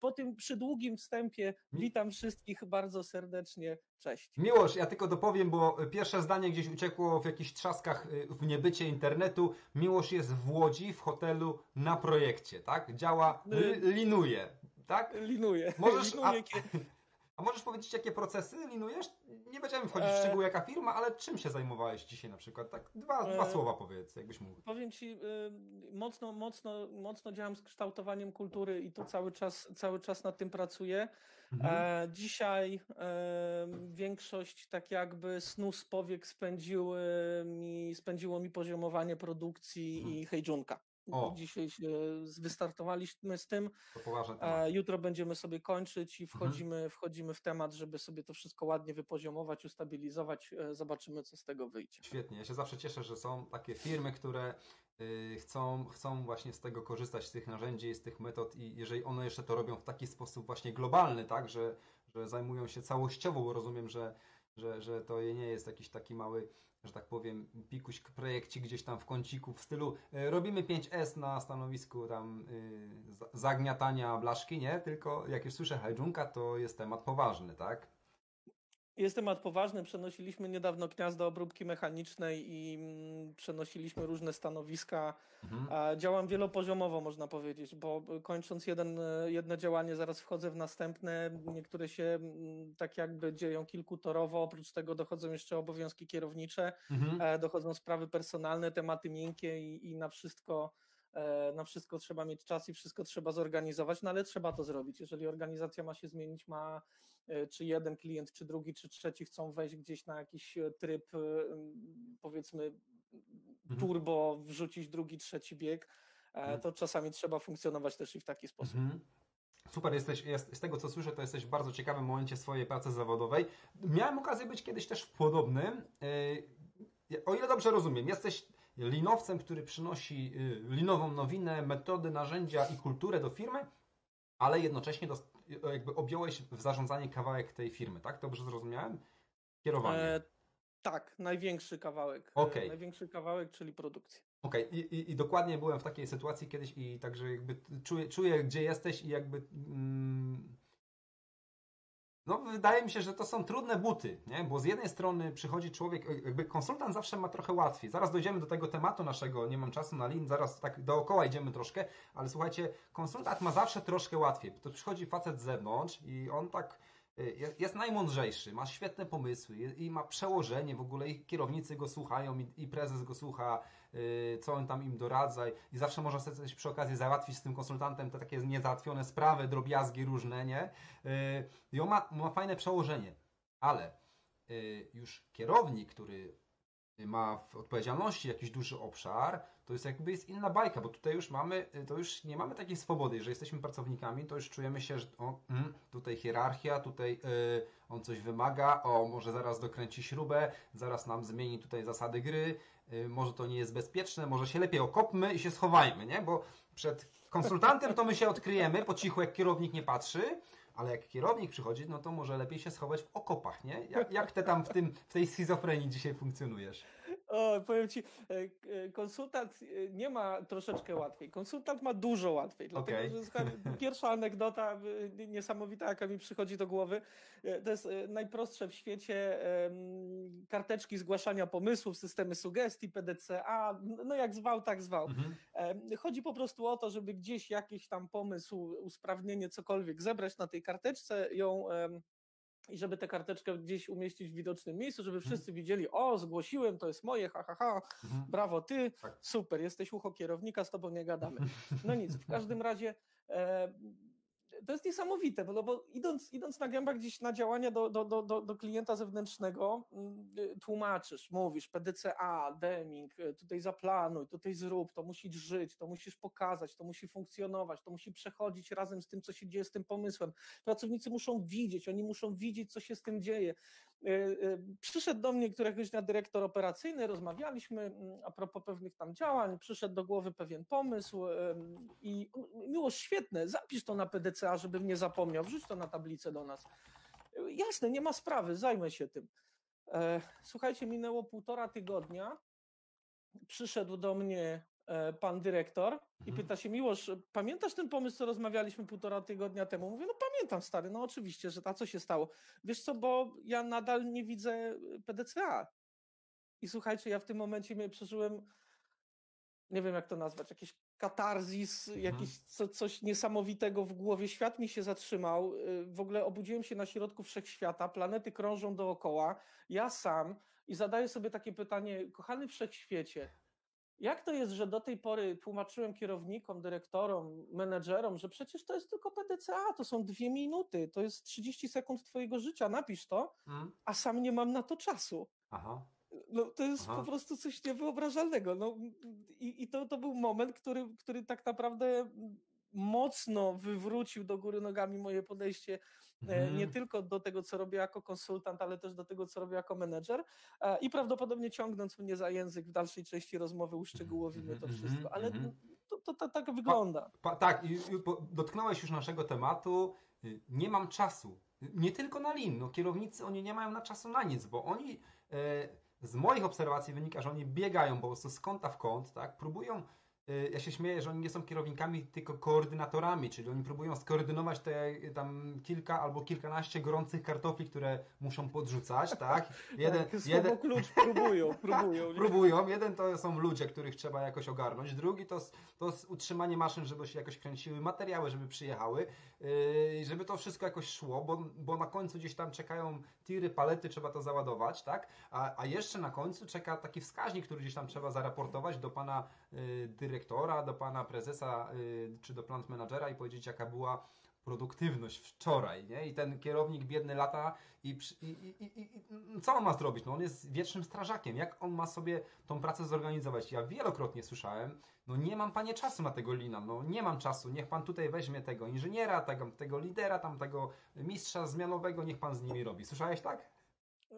po tym przydługim wstępie witam wszystkich bardzo serdecznie. Cześć. Miłosz, ja tylko dopowiem, bo pierwsze zdanie gdzieś uciekło w jakichś trzaskach y, w niebycie internetu. Miłosz jest w Łodzi, w hotelu na projekcie, tak? Działa, linuje, tak? Linuje. Możesz, a, a możesz powiedzieć, jakie procesy linujesz? Nie będziemy wchodzić w e, szczegóły, jaka firma, ale czym się zajmowałeś dzisiaj na przykład? Tak, dwa, dwa e, słowa powiedz, jakbyś mógł. Powiem Ci, y, mocno, mocno, mocno działam z kształtowaniem kultury i tu cały czas, cały czas nad tym pracuję. Mhm. E, dzisiaj większość tak jakby snu z powiek spędziły mi, spędziło mi poziomowanie produkcji mhm. i hejdzunka. O. Dzisiaj się wystartowaliśmy z tym. To poważne temat. Jutro będziemy sobie kończyć i mhm. wchodzimy, mhm. wchodzimy w temat, żeby sobie to wszystko ładnie wypoziomować, ustabilizować. E, zobaczymy, co z tego wyjdzie. Świetnie. Ja się zawsze cieszę, że są takie firmy, które y, chcą, chcą właśnie z tego korzystać, z tych narzędzi, z tych metod i jeżeli one jeszcze to robią w taki sposób właśnie globalny, tak, że, że zajmują się całościowo, bo rozumiem, że że, że to nie jest jakiś taki mały, że tak powiem, pikuś projekcik gdzieś tam w kąciku w stylu e, robimy 5S na stanowisku tam y, zagniatania blaszki, nie? Tylko jak już słyszę hajdzunka, to jest temat poważny, tak? Jest temat poważny. Przenosiliśmy niedawno gniazdo obróbki mechanicznej i mm, przenosiliśmy różne stanowiska. Mhm. Działam wielopoziomowo, można powiedzieć, bo kończąc jeden, jedno działanie, zaraz wchodzę w następne. Niektóre się mm, tak jakby dzieją kilkutorowo. Oprócz tego dochodzą jeszcze obowiązki kierownicze, mhm. E, dochodzą sprawy personalne, tematy miękkie i, i na wszystko E, na wszystko trzeba mieć czas i wszystko trzeba zorganizować, no ale trzeba to zrobić. Jeżeli organizacja ma się zmienić, ma e, czy jeden klient, czy drugi, czy trzeci chcą wejść gdzieś na jakiś e, tryb, powiedzmy, mhm. turbo, wrzucić drugi, trzeci bieg, mhm. to czasami trzeba funkcjonować też i w taki sposób. Mhm. Super, jesteś, jest, z tego co słyszę, to jesteś w bardzo ciekawym momencie swojej pracy zawodowej. Miałem okazję być kiedyś też w podobnym. O ile dobrze rozumiem, jesteś linowcem, który przynosi linową nowinę, metody, narzędzia i kulturę do firmy, ale jednocześnie jakby objąłeś w zarządzanie kawałek tej firmy, tak? Dobrze zrozumiałem? Kierowanie. E, tak, największy kawałek. E, okay. Największy kawałek, czyli produkcja. Okej, okay. I, I, I, dokładnie byłem w takiej sytuacji kiedyś i także jakby czuję, czuję gdzie jesteś i jakby mm, no, wydaje mi się, że to są trudne buty, nie? bo z jednej strony przychodzi człowiek, jakby konsultant zawsze ma trochę łatwiej. Zaraz dojdziemy do tego tematu naszego, nie mam czasu na lin, zaraz tak dookoła idziemy troszkę, ale słuchajcie, konsultant ma zawsze troszkę łatwiej. To przychodzi facet z zewnątrz i on tak Y, jest, najmądrzejszy, ma świetne pomysły i ma przełożenie w ogóle i kierownicy go słuchają i, prezes go słucha, co on tam im doradza i zawsze można sobie coś przy okazji załatwić z tym konsultantem te takie niezałatwione sprawy, drobiazgi różne, nie? Yy, I on ma, ma fajne przełożenie, ale yy, już kierownik, który ma w odpowiedzialności jakiś duży obszar, to jest jakby jest inna bajka, bo tutaj już mamy, to już nie mamy takiej swobody. Jeżeli jesteśmy pracownikami, to już czujemy się, że o, mm, tutaj hierarchia, tutaj y, on coś wymaga, o, może zaraz dokręci śrubę, zaraz nam zmieni tutaj zasady gry, y, może to nie jest bezpieczne, może się lepiej okopmy i się schowajmy, nie? Bo przed konsultantem to my się odkryjemy po cichu, jak kierownik nie patrzy, ale jak kierownik przychodzi, no to może lepiej się schować w okopach, nie? Jak, jak ty tam w, tym, w tej schizofrenii dzisiaj funkcjonujesz? O, powiem ci, e, e, konsultant e, nie ma troszeczkę łatwiej. Konsultant ma dużo łatwiej. Dlatego, okay. że pierwsza anegdota niesamowita, jaka mi przychodzi do głowy, to jest najprostsze w świecie karteczki zgłaszania pomysłów, systemy sugestii, PDCA, no jak zwał, tak zwał. Mhm. Chodzi po prostu o to, żeby gdzieś jakiś tam pomysł, usprawnienie, cokolwiek zebrać na tej karteczce, ją i żeby tę karteczkę gdzieś umieścić w widocznym miejscu, żeby mhm. wszyscy widzieli, o, zgłosiłem, to jest moje, ha, ha, ha, mhm. brawo ty, tak. super, jesteś ucho kierownika, z tobą nie gadamy. No nic, w każdym razie e, to jest niesamowite, bo, no bo idąc, idąc na gębach gdzieś na działania do, do, do, do klienta zewnętrznego, mm, tłumaczysz, mówisz PDCA, Deming, e, tutaj zaplanuj, tutaj zrób, to musi żyć, to musisz pokazać, to musi funkcjonować, to musi przechodzić razem z tym, co się dzieje z tym pomysłem. Pracownicy muszą widzieć, oni muszą widzieć, co się z tym dzieje. E, e, przyszedł do mnie któregoś dnia dyrektor operacyjny, rozmawialiśmy mm, a propos pewnych tam działań, przyszedł do głowy pewien pomysł i miło, świetne, zapisz to na PDCA, żebym nie zapomniał, wrzuć to na tablicę do nas. Jasne, nie ma sprawy, zajmę się tym. E, słuchajcie, minęło półtora tygodnia, przyszedł do mnie pan dyrektor i mhm. pyta się, Miłosz, pamiętasz ten pomysł, co rozmawialiśmy półtora tygodnia temu? Mówię, no pamiętam stary, no oczywiście, że a co się stało? Wiesz co, bo ja nadal nie widzę PDCA. I słuchajcie, ja w tym momencie przeżyłem nie wiem jak to nazwać, jakiś katarzis, mhm. jakiś co, coś niesamowitego w głowie. Świat mi się zatrzymał. Y, w ogóle obudziłem się na środku wszechświata, planety krążą dookoła, ja sam i zadaję sobie takie pytanie, kochany wszechświecie, jak to jest, że do tej pory tłumaczyłem kierownikom, dyrektorom, menedżerom, że przecież to jest tylko PDCA, to są dwie minuty, to jest 30 sekund twojego życia, napisz to, mhm. a sam nie mam na to czasu. Aha. No, to jest Aha. po prostu coś niewyobrażalnego. No, I i to, to był moment, który, który tak naprawdę mocno wywrócił do góry nogami moje podejście mhm. nie tylko do tego, co robię jako konsultant, ale też do tego, co robię jako menedżer e, i prawdopodobnie ciągnąc mnie za język w dalszej części rozmowy uszczegółowimy to mhm, wszystko, ale mhm. to, to, to tak wygląda. Pa, pa, tak, dotknąłeś już naszego tematu. Nie mam czasu. Nie tylko na lin. No, kierownicy, oni nie mają na czasu na nic, bo oni... E, z moich obserwacji wynika, że oni biegają po prostu z kąta w kąt, tak? Próbują ja się śmieję, że oni nie są kierownikami, tylko koordynatorami, czyli oni próbują skoordynować te tam kilka albo kilkanaście gorących kartofli, które muszą podrzucać, tak? Jeden, tak, jeden... klucz próbują, próbują. próbują. Jeden to są ludzie, których trzeba jakoś ogarnąć, drugi to, to utrzymanie maszyn, żeby się jakoś kręciły, materiały, żeby przyjechały, yy, żeby to wszystko jakoś szło, bo, bo na końcu gdzieś tam czekają tiry, palety, trzeba to załadować, tak? A, a jeszcze na końcu czeka taki wskaźnik, który gdzieś tam trzeba zaraportować do pana dyrektora dyrektora, do pana prezesa y, czy do plant managera i powiedzieć, jaka była produktywność wczoraj, nie? I ten kierownik biedny lata i, i, i, i, co on ma zrobić? No on jest wiecznym strażakiem. Jak on ma sobie tą pracę zorganizować? Ja wielokrotnie słyszałem, no nie mam panie czasu na tego lina, no nie mam czasu, niech pan tutaj weźmie tego inżyniera, tego, tego lidera, tam tego mistrza zmianowego, niech pan z nimi robi. Słyszałeś tak?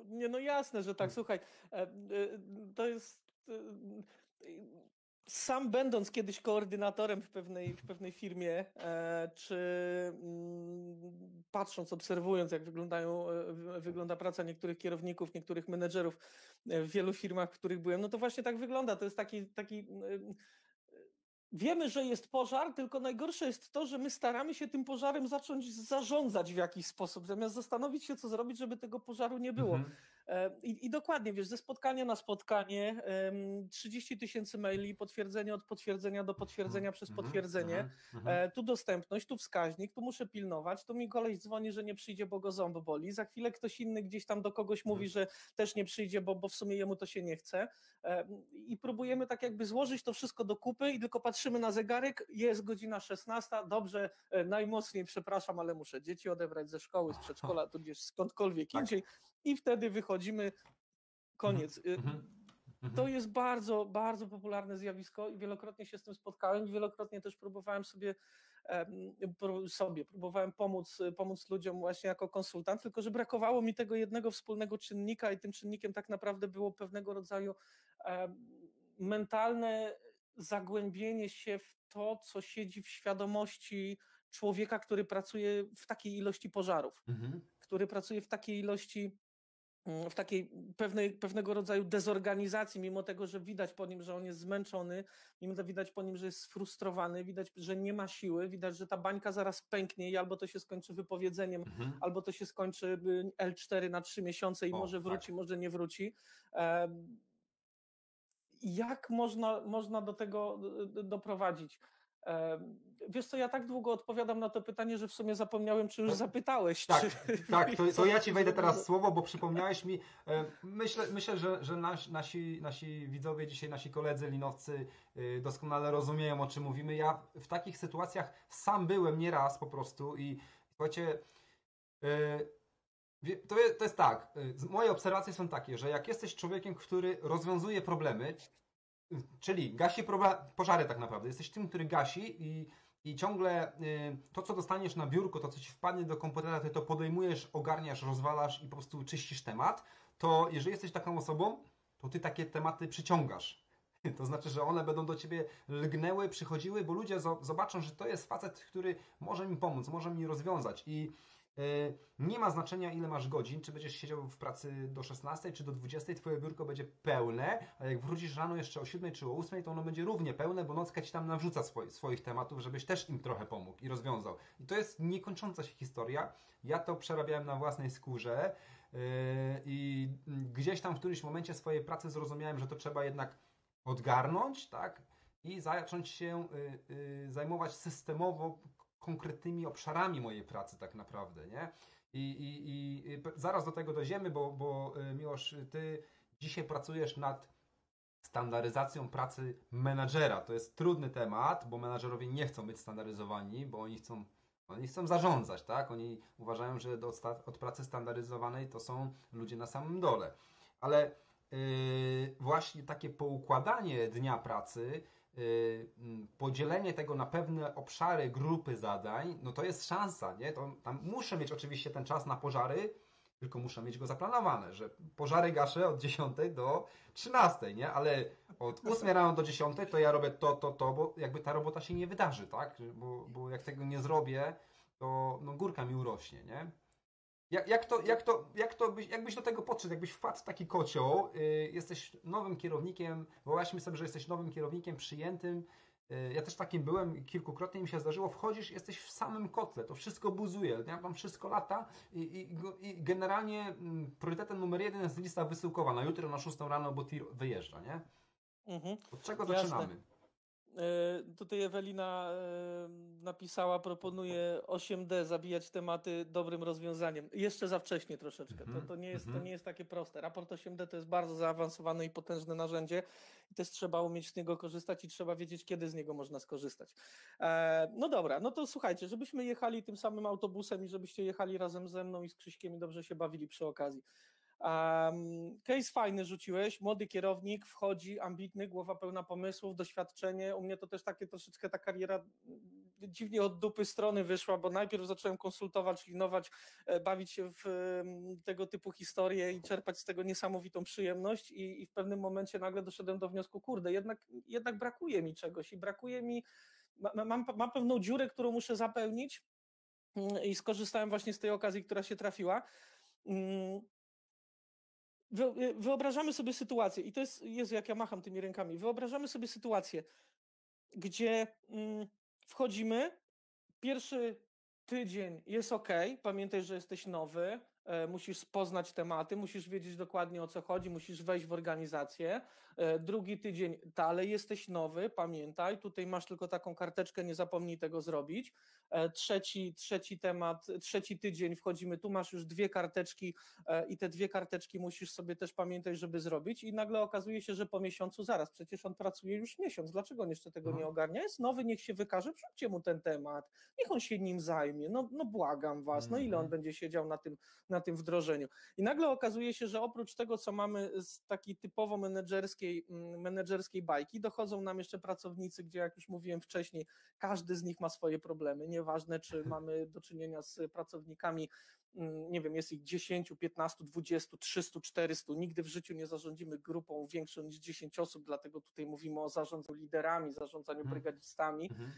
Nie, no jasne, że tak. Słuchaj, e, e, to jest e, sam będąc kiedyś koordynatorem w pewnej, w pewnej firmie, e, czy mm, patrząc, obserwując, jak wyglądają, e, wygląda praca niektórych kierowników, niektórych menedżerów e, w wielu firmach, w których byłem, no to właśnie tak wygląda. To jest taki, taki Wiemy, że jest pożar, tylko najgorsze jest to, że my staramy się tym pożarem zacząć zarządzać w jakiś sposób, zamiast zastanowić się, co zrobić, żeby tego pożaru nie było. Mhm. E, I, I, dokładnie, wiesz, ze spotkania na spotkanie, 30 tysięcy maili, potwierdzenie od potwierdzenia do potwierdzenia mhm. przez mhm. potwierdzenie, e, tu dostępność, tu wskaźnik, tu muszę pilnować, tu mi koleś dzwoni, że nie przyjdzie, bo go ząb boli, za chwilę ktoś inny gdzieś tam do kogoś mówi, że też nie przyjdzie, bo, bo w sumie jemu to się nie chce i próbujemy tak jakby złożyć to wszystko do kupy i tylko patrzymy na zegarek, jest godzina 16, dobrze, e, najmocniej przepraszam, ale muszę dzieci odebrać ze szkoły, z przedszkola, tudzież skądkolwiek tak. indziej i wtedy wychodzimy, koniec. Mhm. Mhm. Mhm. To jest bardzo, bardzo popularne zjawisko i wielokrotnie się z tym spotkałem i wielokrotnie też próbowałem sobie, sobie próbowałem pomóc, pomóc ludziom właśnie jako konsultant, tylko że brakowało mi tego jednego wspólnego czynnika i tym czynnikiem tak naprawdę było pewnego rodzaju mentalne zagłębienie się w to, co siedzi w świadomości człowieka, który pracuje w takiej ilości pożarów, mhm. który pracuje w takiej ilości w takiej pewnej, pewnego rodzaju dezorganizacji, mimo tego, że widać po nim, że on jest zmęczony, mimo to widać po nim, że jest sfrustrowany, widać, że nie ma siły, widać, że ta bańka zaraz pęknie i albo to się skończy wypowiedzeniem, mhm. albo to się skończy L4 na trzy miesiące i o, może wróci, tak. może nie wróci. Jak można, można do tego doprowadzić? Wiesz co, ja tak długo odpowiadam na to pytanie, że w sumie zapomniałem, czy już tak. zapytałeś. Tak, czy... tak to, to, ja ci wejdę teraz słowo, bo przypomniałeś mi. Myślę, myślę że, że nasi, nasi widzowie dzisiaj, nasi koledzy linowcy y, doskonale rozumieją, o czym mówimy. Ja w takich sytuacjach sam byłem nieraz po prostu i słuchajcie, y, to jest, to jest tak, y, moje obserwacje są takie, że jak jesteś człowiekiem, który rozwiązuje problemy, Czyli gasi pożary tak naprawdę. Jesteś tym, który gasi i, i ciągle y, to, co dostaniesz na biurko, to, co ci wpadnie do komputera, ty to podejmujesz, ogarniasz, rozwalasz i po prostu czyścisz temat, to jeżeli jesteś taką osobą, to ty takie tematy przyciągasz. To znaczy, że one będą do ciebie lgnęły, przychodziły, bo ludzie zobaczą, że to jest facet, który może mi pomóc, może mi rozwiązać. I nie ma znaczenia, ile masz godzin, czy będziesz siedział w pracy do 16 czy do 20, twoje biurko będzie pełne, a jak wrócisz rano jeszcze o 7 czy o 8, to ono będzie równie pełne, bo nocka ci tam nawrzuca swoich tematów, żebyś też im trochę pomógł i rozwiązał. I to jest niekończąca się historia. Ja to przerabiałem na własnej skórze yy, i gdzieś tam w którymś momencie swojej pracy zrozumiałem, że to trzeba jednak odgarnąć, tak? I zacząć się yy, yy, zajmować systemowo konkretnymi obszarami mojej pracy tak naprawdę, nie? I, i, i zaraz do tego dojdziemy, bo, bo Miłosz, ty dzisiaj pracujesz nad standaryzacją pracy menadżera. To jest trudny temat, bo menadżerowie nie chcą być standaryzowani, bo oni chcą oni chcą zarządzać, tak? Oni uważają, że do, od pracy standaryzowanej to są ludzie na samym dole. Ale yy, właśnie takie poukładanie dnia pracy, podzielenie tego na pewne obszary, grupy zadań, no to jest szansa, nie? To, tam muszę mieć oczywiście ten czas na pożary, tylko muszę mieć go zaplanowane, że pożary gaszę od 10 do 13, nie? Ale od 8 rano do 10 to ja robię to, to, to, bo jakby ta robota się nie wydarzy, tak? Bo, bo jak tego nie zrobię, to no, górka mi urośnie, nie? Jak, jak, to, jak, to, jak to byś, jakbyś do tego podszedł, jakbyś wpadł w taki kocioł, yy, jesteś nowym kierownikiem, wyobraźmy sobie, że jesteś nowym kierownikiem przyjętym, yy, ja też takim byłem, kilkukrotnie mi się zdarzyło, wchodzisz, jesteś w samym kotle, to wszystko buzuje, ja tam wszystko lata i, i, i generalnie mm, priorytetem numer jeden jest lista wysyłkowa na jutro na 6 rano, bo tir wyjeżdża, nie? Mhm. Od czego Jasne. zaczynamy? E, tutaj Ewelina e, napisała, proponuje 8D, zabijać tematy dobrym rozwiązaniem. Jeszcze za wcześnie troszeczkę. To, mhm. to, nie jest, to mhm. nie jest takie proste. Raport 8D to jest bardzo zaawansowane i potężne narzędzie i też trzeba umieć z niego korzystać i trzeba wiedzieć, kiedy z niego można skorzystać. E, no dobra, no to słuchajcie, żebyśmy jechali tym samym autobusem i żebyście jechali razem ze mną i z Krzyśkiem i dobrze się bawili przy okazji. Um, case fajny rzuciłeś, młody kierownik, wchodzi, ambitny, głowa pełna pomysłów, doświadczenie. U mnie to też takie troszeczkę ta kariera mm, dziwnie od dupy strony wyszła, bo najpierw zacząłem konsultować, linować, e, bawić się w tego typu historie i czerpać z tego niesamowitą przyjemność i, i w pewnym momencie nagle doszedłem do wniosku, kurde, jednak, jednak brakuje mi czegoś i brakuje mi, mam, mam pewną dziurę, którą muszę zapełnić mm, i skorzystałem właśnie z tej okazji, która się trafiła. Y, wyobrażamy sobie sytuację, i to jest, Jezu, jak ja macham tymi rękami, wyobrażamy sobie sytuację, gdzie mm, wchodzimy, pierwszy tydzień jest ok, pamiętaj, że jesteś nowy, musisz poznać tematy, musisz wiedzieć dokładnie o co chodzi, musisz wejść w organizację. E, drugi tydzień dalej jesteś nowy, pamiętaj, tutaj masz tylko taką karteczkę, nie zapomnij tego zrobić. E, trzeci, trzeci temat, trzeci tydzień wchodzimy, tu masz już dwie karteczki e, i te dwie karteczki musisz sobie też pamiętać, żeby zrobić i nagle okazuje się, że po miesiącu zaraz, przecież on pracuje już miesiąc, dlaczego on jeszcze tego nie mhm. ogarnia? Jest nowy, niech się wykaże, wrzućcie mu ten temat, niech on się nim zajmie, no, no błagam was, no ile on mhm. będzie siedział na tym, na tym wdrożeniu. I nagle okazuje się, że oprócz tego, co mamy z takiej typowo menedżerskiej, mm, menedżerskiej bajki, dochodzą nam jeszcze pracownicy, gdzie jak już mówiłem wcześniej, każdy z nich ma swoje problemy, nie nieważne, czy mamy do czynienia z pracownikami, mm, nie wiem, jest ich 10, 15, 20, 300, 400. Nigdy w życiu nie zarządzimy grupą większą niż 10 osób, dlatego tutaj mówimy o zarządzaniu liderami, zarządzaniu mhm. brygadzistami. Mhm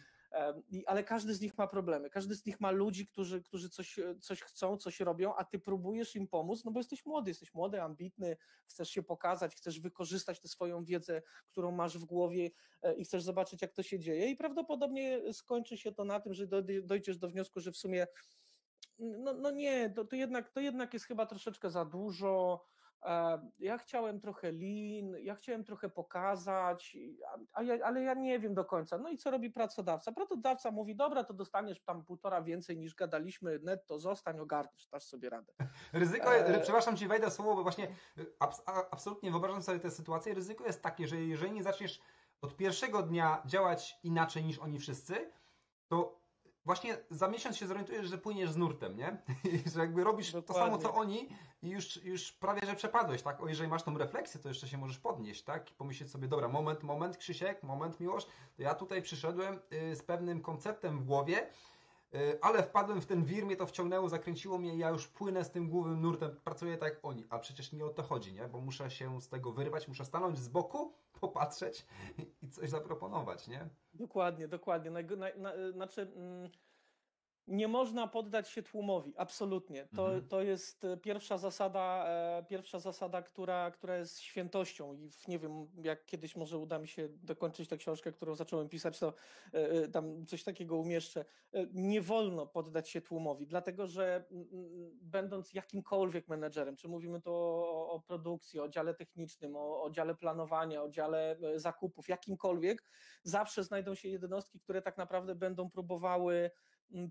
ale każdy z nich ma problemy, każdy z nich ma ludzi, którzy, którzy coś, coś chcą, coś robią, a ty próbujesz im pomóc, no bo jesteś młody, jesteś młody, ambitny, chcesz się pokazać, chcesz wykorzystać tę swoją wiedzę, którą masz w głowie e, i chcesz zobaczyć, jak to się dzieje. I prawdopodobnie skończy się to na tym, że dojdziesz do wniosku, że w sumie no, no nie, to, to, jednak, to jednak jest chyba troszeczkę za dużo, ja chciałem trochę lean, ja chciałem trochę pokazać, ja, ale ja nie wiem do końca. No i co robi pracodawca? Pracodawca mówi, dobra, to dostaniesz tam półtora więcej niż gadaliśmy, netto zostań, ogarniesz, dasz sobie radę. Ryzyko, e... przepraszam Ci, wejdę słowo, bo właśnie abs absolutnie wyobrażam sobie tę sytuację. Ryzyko jest takie, że jeżeli nie zaczniesz od pierwszego dnia działać inaczej niż oni wszyscy, to właśnie za miesiąc się zorientujesz, że płyniesz z nurtem, nie? że jakby robisz Dokładnie. to samo, co oni i już, już prawie, że przepadłeś, tak? O, jeżeli masz tą refleksję, to jeszcze się możesz podnieść, tak? I pomyśleć sobie, dobra, moment, moment, Krzysiek, moment, Miłosz, to ja tutaj przyszedłem y, z pewnym konceptem w głowie, ale wpadłem w ten wir, mnie to wciągnęło, zakręciło mnie i ja już płynę z tym głównym nurtem, pracuję tak jak oni, a przecież nie o to chodzi, nie? Bo muszę się z tego wyrwać, muszę stanąć z boku, popatrzeć i coś zaproponować, nie? Dokładnie, dokładnie. Na, na, na, znaczy... Nie można poddać się tłumowi, absolutnie. To, mhm. to jest e, pierwsza zasada, e, pierwsza zasada, która, która jest świętością i w, nie wiem, jak kiedyś może uda mi się dokończyć tę książkę, którą zacząłem pisać, to e, tam coś takiego umieszczę. Nie wolno poddać się tłumowi, dlatego że będąc jakimkolwiek menedżerem, czy mówimy tu o, o produkcji, o dziale technicznym, o, o dziale planowania, o dziale zakupów, jakimkolwiek, zawsze znajdą się jednostki, które tak naprawdę będą próbowały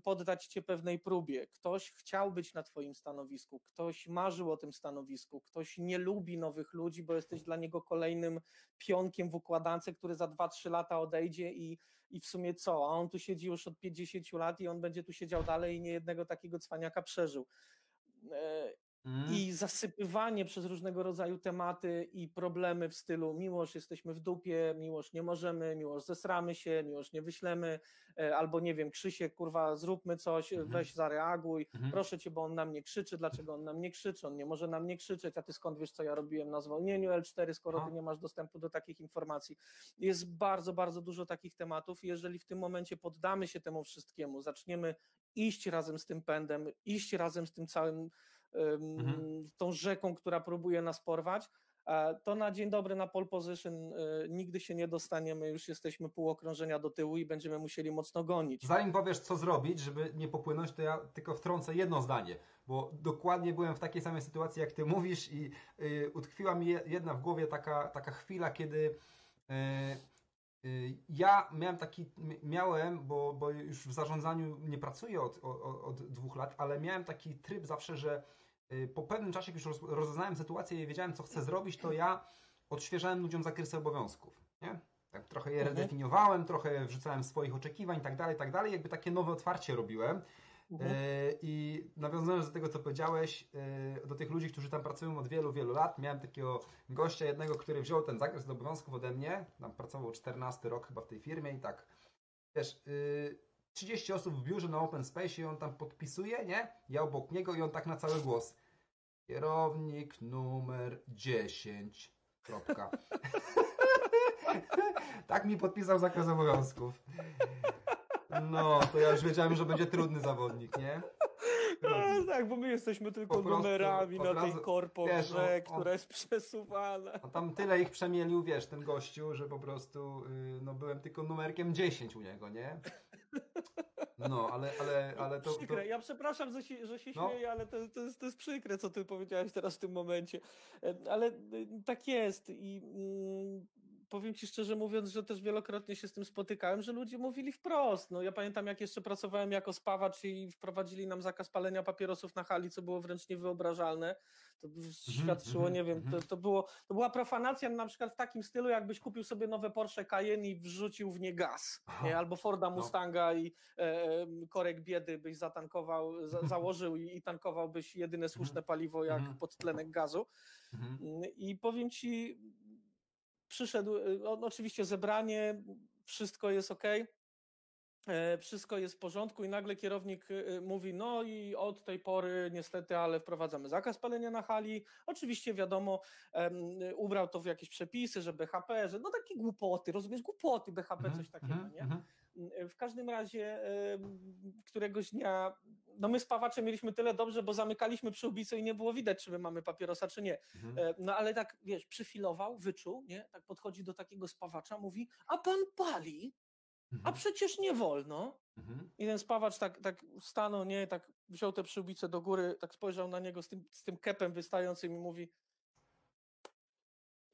poddać cię pewnej próbie. Ktoś chciał być na twoim stanowisku, ktoś marzył o tym stanowisku, ktoś nie lubi nowych ludzi, bo jesteś dla niego kolejnym pionkiem w układance, który za 2-3 lata odejdzie i, i w sumie co? A on tu siedzi już od 50 lat i on będzie tu siedział dalej i nie jednego takiego cwaniaka przeżył. Mm. I zasypywanie przez różnego rodzaju tematy i problemy w stylu miłość, jesteśmy w dupie, miłość nie możemy, miłość zesramy się, miłość nie wyślemy, e, albo nie wiem, Krzysiek, kurwa, zróbmy coś, mm -hmm. weź zareaguj, mm -hmm. proszę cię, bo on na mnie krzyczy, dlaczego on na mnie krzyczy, on nie może na mnie krzyczeć, a ty skąd wiesz, co ja robiłem na zwolnieniu L4, skoro ty nie masz dostępu do takich informacji. Jest bardzo, bardzo dużo takich tematów i jeżeli w tym momencie poddamy się temu wszystkiemu, zaczniemy iść razem z tym pędem, iść razem z tym całym mhm. tą rzeką, która próbuje nas porwać, to na dzień dobry na pole position e, nigdy się nie dostaniemy, już jesteśmy pół okrążenia do tyłu i będziemy musieli mocno gonić. Zanim powiesz co zrobić, żeby nie popłynąć, to ja tylko wtrącę jedno zdanie, bo dokładnie byłem w takiej samej sytuacji jak ty mówisz i y, utkwiła mi jedna w głowie taka, taka chwila, kiedy y, y, ja miałem taki, miałem, bo, bo już w zarządzaniu nie pracuję od, od, od dwóch lat, ale miałem taki tryb zawsze, że po pewnym czasie, jak już rozeznałem sytuację i wiedziałem, co chcę zrobić, to ja odświeżałem ludziom zakresy obowiązków. Nie? Tak trochę je mhm. redefiniowałem, trochę wrzucałem swoich oczekiwań tak dalej, tak dalej. Jakby takie nowe otwarcie robiłem. Mhm. Y, I nawiązując do tego, co powiedziałeś, y, do tych ludzi, którzy tam pracują od wielu, wielu lat, miałem takiego gościa jednego, który wziął ten zakres obowiązków ode mnie, tam pracował 14 rok chyba w tej firmie i tak, wiesz, 30 osób w biurze na open space i on tam podpisuje, nie? Ja obok niego i on tak na cały głos. Kierownik numer 10. Kropka. tak mi podpisał zakres obowiązków. No, to ja już wiedziałem, że będzie trudny zawodnik, nie? A, tak, bo my jesteśmy tylko prostu, numerami na tej korpo wiesz, grze, on, która jest przesuwana. A tam tyle ich przemielił, wiesz, ten gościu, że po prostu yy, no, byłem tylko numerkiem 10 u niego, nie? No, ale, ale, ale to, przykre. To... Ja przepraszam, że się, że się no. śmieję, ale to, to, jest, to jest przykre, co ty powiedziałeś teraz w tym momencie. E, ale y, tak jest i mm, powiem ci szczerze mówiąc, że też wielokrotnie się z tym spotykałem, że ludzie mówili wprost. No, ja pamiętam, jak jeszcze pracowałem jako spawacz i wprowadzili nam zakaz palenia papierosów na hali, co było wręcz niewyobrażalne. To mhm, świadczyło, nie wiem, mhm. to, to, było, to była profanacja na przykład w takim stylu, jakbyś kupił sobie nowe Porsche Cayenne i wrzucił w nie gaz, nie? albo Forda no. Mustanga i e, korek biedy byś zatankował, za, założył i, i tankowałbyś jedyne słuszne paliwo jak podtlenek gazu. I powiem ci, przyszedł, y, oczywiście zebranie, wszystko jest ok, e, wszystko jest w porządku i nagle kierownik y, mówi, no i od tej pory niestety, ale wprowadzamy zakaz palenia na hali. Oczywiście wiadomo, ubrał to w jakieś przepisy, że BHP, że no takie głupoty, rozumiesz, głupoty BHP, mhm, coś takiego, mhm, nie? Mhm. W każdym razie któregoś dnia, no my spawacze mieliśmy tyle dobrze, bo zamykaliśmy przyłbicę i nie było widać, czy my mamy papierosa, czy nie. Mhm. No ale tak, wiesz, przyfilował, wyczuł, nie? Tak podchodzi do takiego spawacza, mówi, a pan pali? Mhm. A przecież nie wolno. Mhm. I ten spawacz tak, tak stanął, nie, tak wziął tę przyłbicę do góry, tak spojrzał na niego z tym, z tym kepem wystającym i mówi,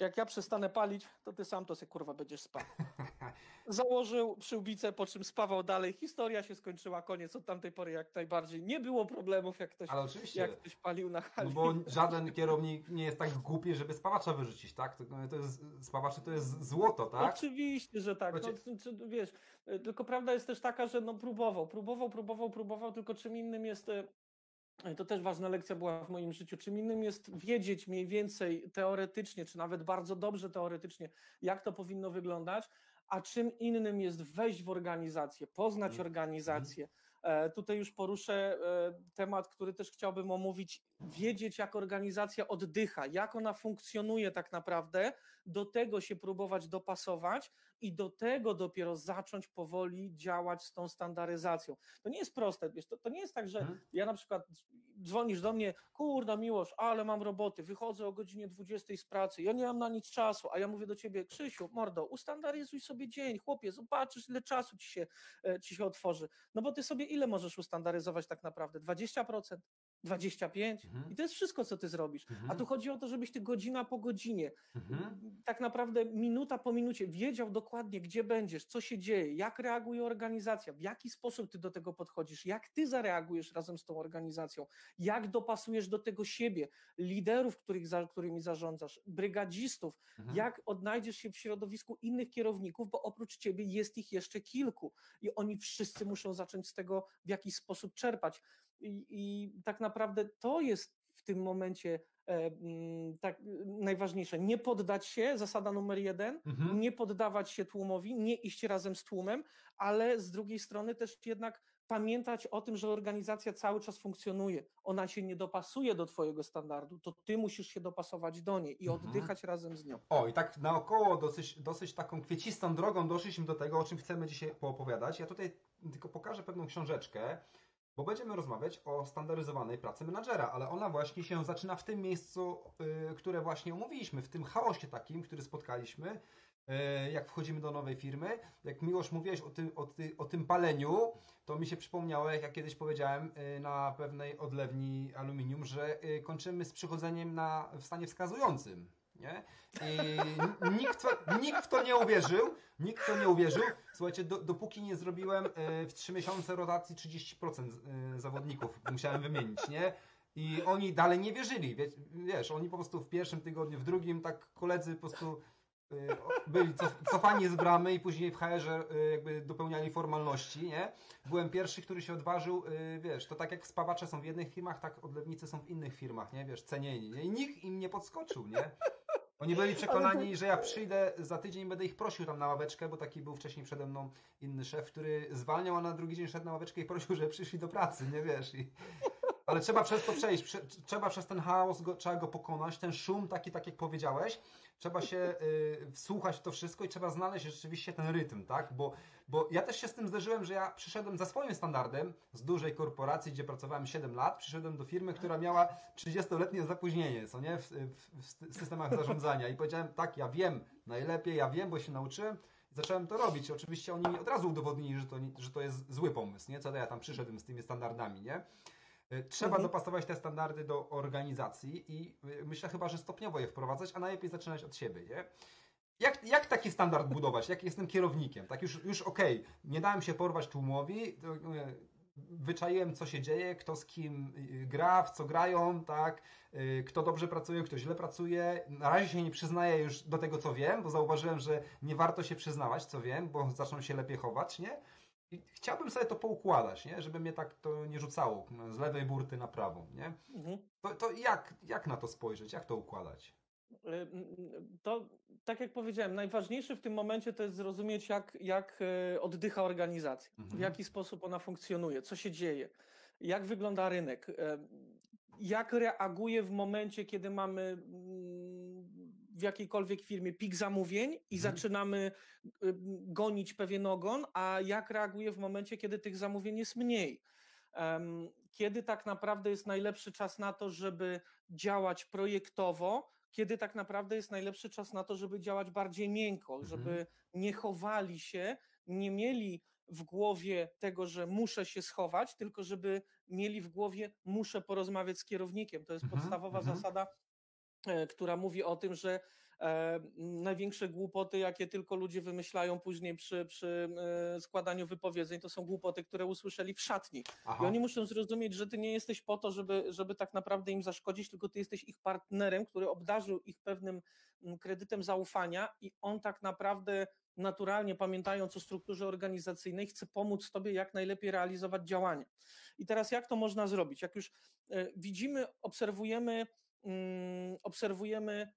jak ja przestanę palić, to ty sam to sobie kurwa będziesz spał. Założył przyłbicę, po czym spawał dalej. Historia się skończyła, koniec. Od tamtej pory jak najbardziej. Nie było problemów, jak ktoś, Ale oczywiście. Jak ktoś palił na hali. No bo żaden kierownik nie jest tak głupi, żeby spawacza wyrzucić, tak? To, to jest, spawacze to jest złoto, tak? Oczywiście, że tak. No, wiesz, tylko prawda jest też taka, że no próbował, próbował, próbował, próbował, tylko czym innym jest e, to też ważna lekcja była w moim życiu. Czym innym jest wiedzieć mniej więcej teoretycznie, czy nawet bardzo dobrze teoretycznie, jak to powinno wyglądać, a czym innym jest wejść w organizację, poznać mm. organizację, E, tutaj już poruszę e, temat, który też chciałbym omówić. Wiedzieć, jak organizacja oddycha, jak ona funkcjonuje tak naprawdę, do tego się próbować dopasować i do tego dopiero zacząć powoli działać z tą standaryzacją. To nie jest proste, wiesz, to, to nie jest tak, że hmm. ja na przykład dzwonisz do mnie, kurna miłość, ale mam roboty, wychodzę o godzinie 20 z pracy, ja nie mam na nic czasu, a ja mówię do ciebie, Krzysiu, mordo, ustandaryzuj sobie dzień, chłopie, zobaczysz ile czasu ci się, e, ci się otworzy. No bo ty sobie ile możesz ustandaryzować tak naprawdę? 20%? 25 mhm. i to jest wszystko, co ty zrobisz. Mhm. A tu chodzi o to, żebyś ty godzina po godzinie, mhm. tak naprawdę minuta po minucie wiedział dokładnie, gdzie będziesz, co się dzieje, jak reaguje organizacja, w jaki sposób ty do tego podchodzisz, jak ty zareagujesz razem z tą organizacją, jak dopasujesz do tego siebie, liderów, których, za, którymi zarządzasz, brygadzistów, mhm. jak odnajdziesz się w środowisku innych kierowników, bo oprócz ciebie jest ich jeszcze kilku i oni wszyscy muszą zacząć z tego w jakiś sposób czerpać. I, I, tak naprawdę to jest w tym momencie e, mm, tak najważniejsze. Nie poddać się, zasada numer jeden, mhm. nie poddawać się tłumowi, nie iść razem z tłumem, ale z drugiej strony też jednak pamiętać o tym, że organizacja cały czas funkcjonuje. Ona się nie dopasuje do Twojego standardu, to Ty musisz się dopasować do niej i mhm. oddychać razem z nią. O, i tak naokoło dosyć, dosyć taką kwiecistą drogą doszliśmy do tego, o czym chcemy dzisiaj poopowiadać. Ja tutaj tylko pokażę pewną książeczkę bo będziemy rozmawiać o standaryzowanej pracy menadżera, ale ona właśnie się zaczyna w tym miejscu, yy, które właśnie omówiliśmy, w tym chaosie takim, który spotkaliśmy, yy, jak wchodzimy do nowej firmy. Jak Miłosz mówiłeś o tym, o, ty, o tym paleniu, to mi się przypomniało, jak ja kiedyś powiedziałem yy, na pewnej odlewni aluminium, że y, kończymy z przychodzeniem na, w stanie wskazującym nie? I nikt, nikt w to nie uwierzył, nikt w to nie uwierzył. Słuchajcie, do, dopóki nie zrobiłem e, w 3 miesiące rotacji 30% e, zawodników musiałem wymienić, nie? I oni dalej nie wierzyli, wiesz, oni po prostu w pierwszym tygodniu, w drugim tak koledzy po prostu e, byli cofani z bramy i później w HR-ze jakby dopełniali formalności, nie? Byłem pierwszy, który się odważył, wiesz, to tak jak spawacze są w jednych firmach, tak odlewnicy są w innych firmach, nie? Wiesz, cenieni, nie? I nikt im nie podskoczył, nie? Oni byli przekonani, że ja przyjdę za tydzień będę ich prosił tam na ławeczkę, bo taki był wcześniej przede mną inny szef, który zwalniał, a na drugi dzień szedł na ławeczkę i prosił, żeby przyszli do pracy, nie wiesz. I... Ale trzeba przez to przejść, prze, trzeba przez ten chaos, go, trzeba go pokonać, ten szum taki, tak jak powiedziałeś, trzeba się y, wsłuchać w to wszystko i trzeba znaleźć rzeczywiście ten rytm, tak? Bo, bo ja też się z tym zderzyłem, że ja przyszedłem za swoim standardem z dużej korporacji, gdzie pracowałem 7 lat, przyszedłem do firmy, która miała 30-letnie zapóźnienie, co nie? W, w, w systemach zarządzania i powiedziałem, tak, ja wiem najlepiej, ja wiem, bo się nauczyłem, zacząłem to robić. Oczywiście oni mi od razu udowodnili, że to, że to jest zły pomysł, nie? Co ja tam przyszedłem z tymi standardami, nie? Y, trzeba mhm. dopasować te standardy do organizacji i y, myślę chyba, że stopniowo je wprowadzać, a najlepiej zaczynać od siebie, nie? Jak, jak taki standard budować? Jak jestem kierownikiem? Tak już, już okej, okay. nie dałem się porwać tłumowi, wyczaiłem co się dzieje, kto z kim y, gra, w co grają, tak, kto dobrze pracuje, kto źle pracuje. Na razie się nie przyznaję już do tego, co wiem, bo zauważyłem, że nie warto się przyznawać, co wiem, bo zaczną się lepiej chować, nie? I chciałbym sobie to poukładać, nie? żeby mnie tak to nie rzucało z lewej burty na prawą. Nie? Mhm. To, to jak, jak na to spojrzeć? Jak to układać? Y, to, tak jak powiedziałem, najważniejsze w tym momencie to jest zrozumieć, jak, jak y, oddycha organizacja, mhm. w jaki sposób ona funkcjonuje, co się dzieje, jak wygląda rynek, y, jak reaguje w momencie, kiedy mamy w jakiejkolwiek firmie pik zamówień i mhm. zaczynamy y, gonić pewien ogon, a jak reaguje w momencie, kiedy tych zamówień jest mniej. Kiedy tak naprawdę jest najlepszy czas na to, żeby działać projektowo, kiedy tak naprawdę jest najlepszy czas na to, żeby działać bardziej miękko, mhm. żeby nie chowali się, nie mieli w głowie tego, że muszę się schować, tylko żeby mieli w głowie muszę porozmawiać z kierownikiem. To jest mhm. podstawowa mhm. zasada która mówi o tym, że e, największe głupoty, jakie tylko ludzie wymyślają później przy, przy e, składaniu wypowiedzeń, to są głupoty, które usłyszeli w szatni. Aha. I oni muszą zrozumieć, że ty nie jesteś po to, żeby, żeby tak naprawdę im zaszkodzić, tylko ty jesteś ich partnerem, który obdarzył ich pewnym kredytem zaufania i on tak naprawdę naturalnie, pamiętając o strukturze organizacyjnej, chce pomóc Tobie jak najlepiej realizować działania. I teraz jak to można zrobić? Jak już widzimy, obserwujemy Mm, obserwujemy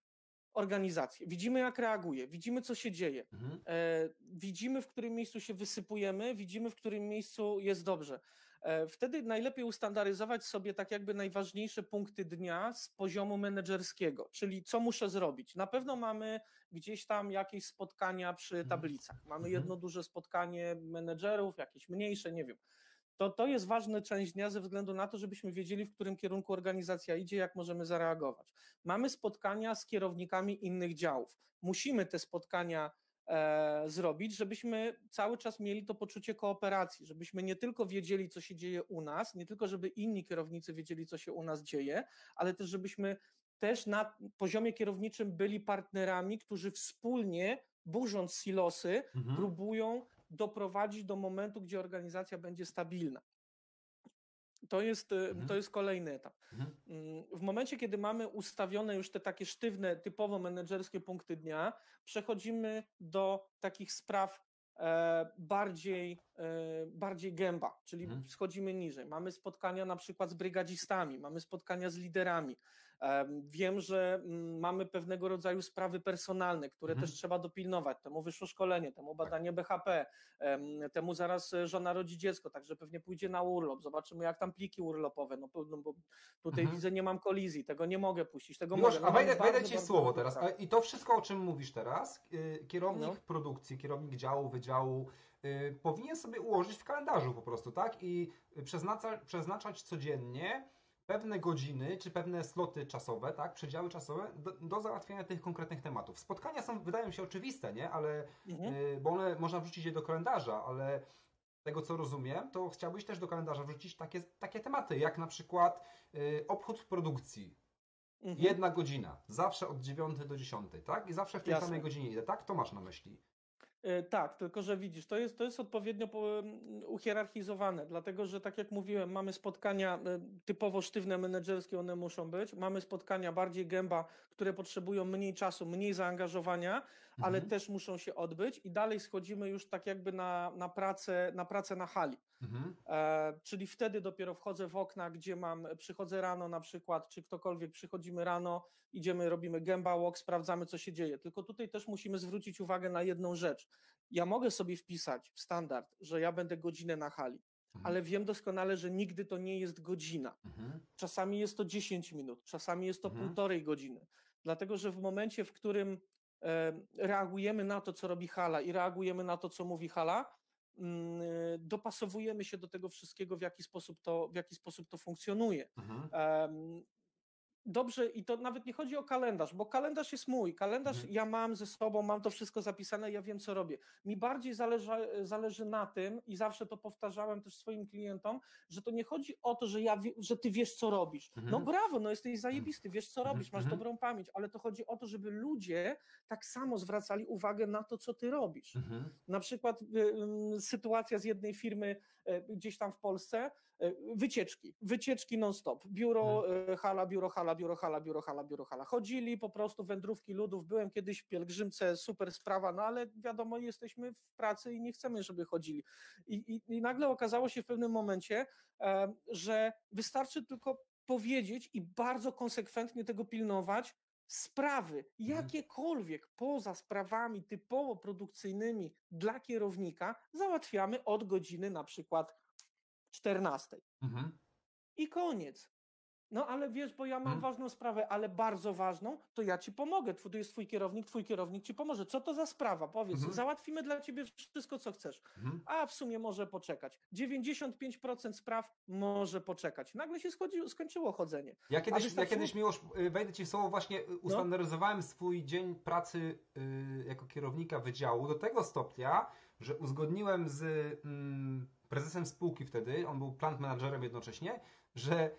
organizację, widzimy jak reaguje, widzimy co się dzieje, mhm. E, widzimy w którym miejscu się wysypujemy, widzimy w którym miejscu jest dobrze. E, wtedy najlepiej ustandaryzować sobie tak jakby najważniejsze punkty dnia z poziomu menedżerskiego, czyli co muszę zrobić. Na pewno mamy gdzieś tam jakieś spotkania przy mhm. tablicach. Mamy mhm. jedno duże spotkanie menedżerów, jakieś mniejsze, nie wiem. To, to jest ważna część dnia ze względu na to, żebyśmy wiedzieli, w którym kierunku organizacja idzie, jak możemy zareagować. Mamy spotkania z kierownikami innych działów. Musimy te spotkania e, zrobić, żebyśmy cały czas mieli to poczucie kooperacji, żebyśmy nie tylko wiedzieli, co się dzieje u nas, nie tylko, żeby inni kierownicy wiedzieli, co się u nas dzieje, ale też, żebyśmy też na poziomie kierowniczym byli partnerami, którzy wspólnie, burząc silosy, mhm. próbują doprowadzić do momentu, gdzie organizacja będzie stabilna. To jest, y, mhm. to jest kolejny etap. Mhm. Mm, w momencie, kiedy mamy ustawione już te takie sztywne, typowo menedżerskie punkty dnia, przechodzimy do takich spraw e, bardziej, e, bardziej gęba, czyli mhm. schodzimy niżej. Mamy spotkania na przykład z brygadzistami, mamy spotkania z liderami, Wiem, że mm, mamy pewnego rodzaju sprawy personalne, które mhm. też trzeba dopilnować. Temu wyszło szkolenie, temu badanie BHP, temu zaraz e, żona rodzi dziecko, także pewnie pójdzie na urlop. Zobaczymy, jak tam pliki urlopowe. No, no bo tutaj mhm. widzę, nie mam kolizji, tego nie mogę puścić. Tego Już, mogę. a wejdę, wejdę ci słowo teraz. I to wszystko, o czym mówisz teraz, y, kierownik no. produkcji, kierownik działu, wydziału, powinien sobie ułożyć w kalendarzu po prostu, tak? I przeznacza, przeznaczać codziennie pewne godziny, czy pewne sloty czasowe, tak, przedziały czasowe do, do załatwienia tych konkretnych tematów. Spotkania są, wydają się oczywiste, nie, ale, mhm. y, bo one, można wrzucić je do kalendarza, ale tego co rozumiem, to chciałbyś też do kalendarza wrzucić takie, takie tematy, jak na przykład y, obchód w produkcji. Mhm. Jedna godzina, zawsze od 9 do 10, tak? I zawsze w tej Jasne. samej godzinie idę, tak? To masz na myśli. E, tak, tylko że widzisz, to jest, to jest odpowiednio uhierarchizowane, dlatego że tak jak mówiłem, mamy spotkania e, typowo sztywne menedżerskie, one muszą być, mamy spotkania bardziej gęba, które potrzebują mniej czasu, mniej zaangażowania, mhm. ale też muszą się odbyć i dalej schodzimy już tak jakby na, na, pracę, na pracę na hali. Mhm. E, czyli wtedy dopiero wchodzę w okna, gdzie mam, przychodzę rano na przykład, czy ktokolwiek przychodzimy rano, idziemy, robimy gęba walk, sprawdzamy co się dzieje. Tylko tutaj też musimy zwrócić uwagę na jedną rzecz. Ja mogę sobie wpisać w standard, że ja będę godzinę na hali, mhm. ale wiem doskonale, że nigdy to nie jest godzina. Mhm. Czasami jest to 10 minut, czasami jest to mhm. półtorej godziny. Dlatego, że w momencie, w którym e, reagujemy na to, co robi hala i reagujemy na to, co mówi hala, dopasowujemy się do tego wszystkiego, w jaki sposób to, w jaki sposób to funkcjonuje. Mhm dobrze i to nawet nie chodzi o kalendarz, bo kalendarz jest mój, kalendarz mhm. ja mam ze sobą, mam to wszystko zapisane, ja wiem co robię. Mi bardziej zależy, zależy na tym i zawsze to powtarzałem też swoim klientom, że to nie chodzi o to, że, ja, że ty wiesz co robisz. No mhm. No brawo, no jesteś zajebisty, wiesz co robisz, masz mhm. dobrą pamięć, ale to chodzi o to, żeby ludzie tak samo zwracali uwagę na to, co ty robisz. Mhm. Na przykład y, y, sytuacja z jednej firmy gdzieś tam w Polsce, y, wycieczki, wycieczki non-stop, biuro mhm. y, hala, biuro hala, biuro hala, biuro hala, biuro hala. Chodzili po prostu wędrówki ludów. Byłem kiedyś w pielgrzymce, super sprawa, no ale wiadomo, jesteśmy w pracy i nie chcemy, żeby chodzili. I, i, i nagle okazało się w pewnym momencie, e, że wystarczy tylko powiedzieć i bardzo konsekwentnie tego pilnować, sprawy, mhm. jakiekolwiek poza sprawami typowo produkcyjnymi dla kierownika, załatwiamy od godziny na przykład 14. Mhm. I koniec. No ale wiesz, bo ja mam hmm. ważną sprawę, ale bardzo ważną, to ja ci pomogę. Tu jest twój kierownik, twój kierownik ci pomoże. Co to za sprawa? Powiedz, hmm. załatwimy dla ciebie wszystko, co chcesz. Hmm. A w sumie może poczekać. 95% spraw może poczekać. Nagle się schodzi, skończyło chodzenie. Ja kiedyś, wystarczy... ja kiedyś Miłosz, y, wejdę ci w słowo, właśnie y, ustandaryzowałem no. swój dzień pracy yy, jako kierownika wydziału do tego stopnia, że uzgodniłem z yy, prezesem spółki wtedy, on był plant managerem jednocześnie, że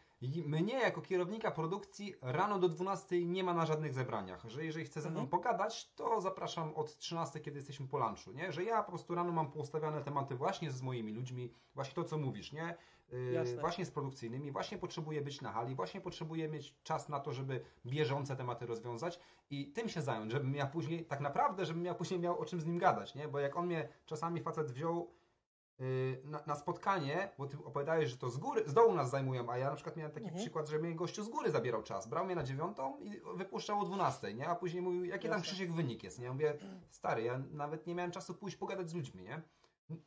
mnie jako kierownika produkcji rano do 12 nie ma na żadnych zebraniach, że jeżeli chce ze mną mhm. pogadać, to zapraszam od 13, kiedy jesteśmy po lunchu, nie? Że ja po prostu rano mam poustawiane tematy właśnie z moimi ludźmi, właśnie to, co mówisz, nie? Yy, właśnie z produkcyjnymi, właśnie potrzebuję być na hali, właśnie potrzebuję mieć czas na to, żeby bieżące tematy rozwiązać i tym się zająć, żebym ja później, tak naprawdę, żebym ja później miał o czym z nim gadać, nie? Bo jak on mnie czasami facet wziął na, na, spotkanie, bo ty opowiadałeś, że to z góry, z dołu nas zajmują, a ja na przykład miałem taki mhm. przykład, że mnie gościu z góry zabierał czas. Brał mnie na dziewiątą i wypuszczał o dwunastej, nie? A później mówił, jaki tam Krzysiek wynik jest, nie? Ja mówię, stary, ja nawet nie miałem czasu pójść pogadać z ludźmi, nie?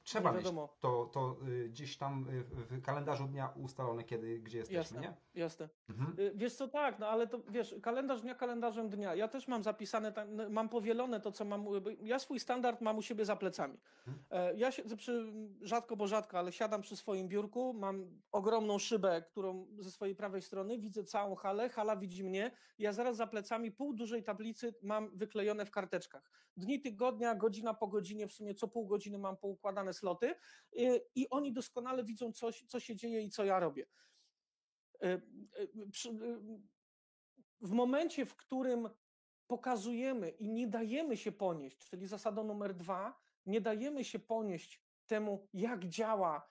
Trzeba mieć to, to y, gdzieś tam y, w kalendarzu dnia ustalone, kiedy, gdzie jesteśmy, jasne, nie? Jasne. Mhm. Y, wiesz co, tak, no ale to wiesz, kalendarz dnia kalendarzem dnia. Ja też mam zapisane, no, mam powielone to, co mam. Ja swój standard mam u siebie za plecami. Mhm. E, ja siedzę przy, rzadko, bo rzadko, ale siadam przy swoim biurku, mam ogromną szybę, którą ze swojej prawej strony widzę całą halę, hala widzi mnie. Ja zaraz za plecami pół dużej tablicy mam wyklejone w karteczkach. Dni tygodnia, godzina po godzinie, w sumie co pół godziny mam poukładane sloty y, i oni doskonale widzą, co, co się dzieje i co ja robię. Y, y, w momencie, w którym pokazujemy i nie dajemy się ponieść, czyli zasada numer dwa, nie dajemy się ponieść temu, jak działa,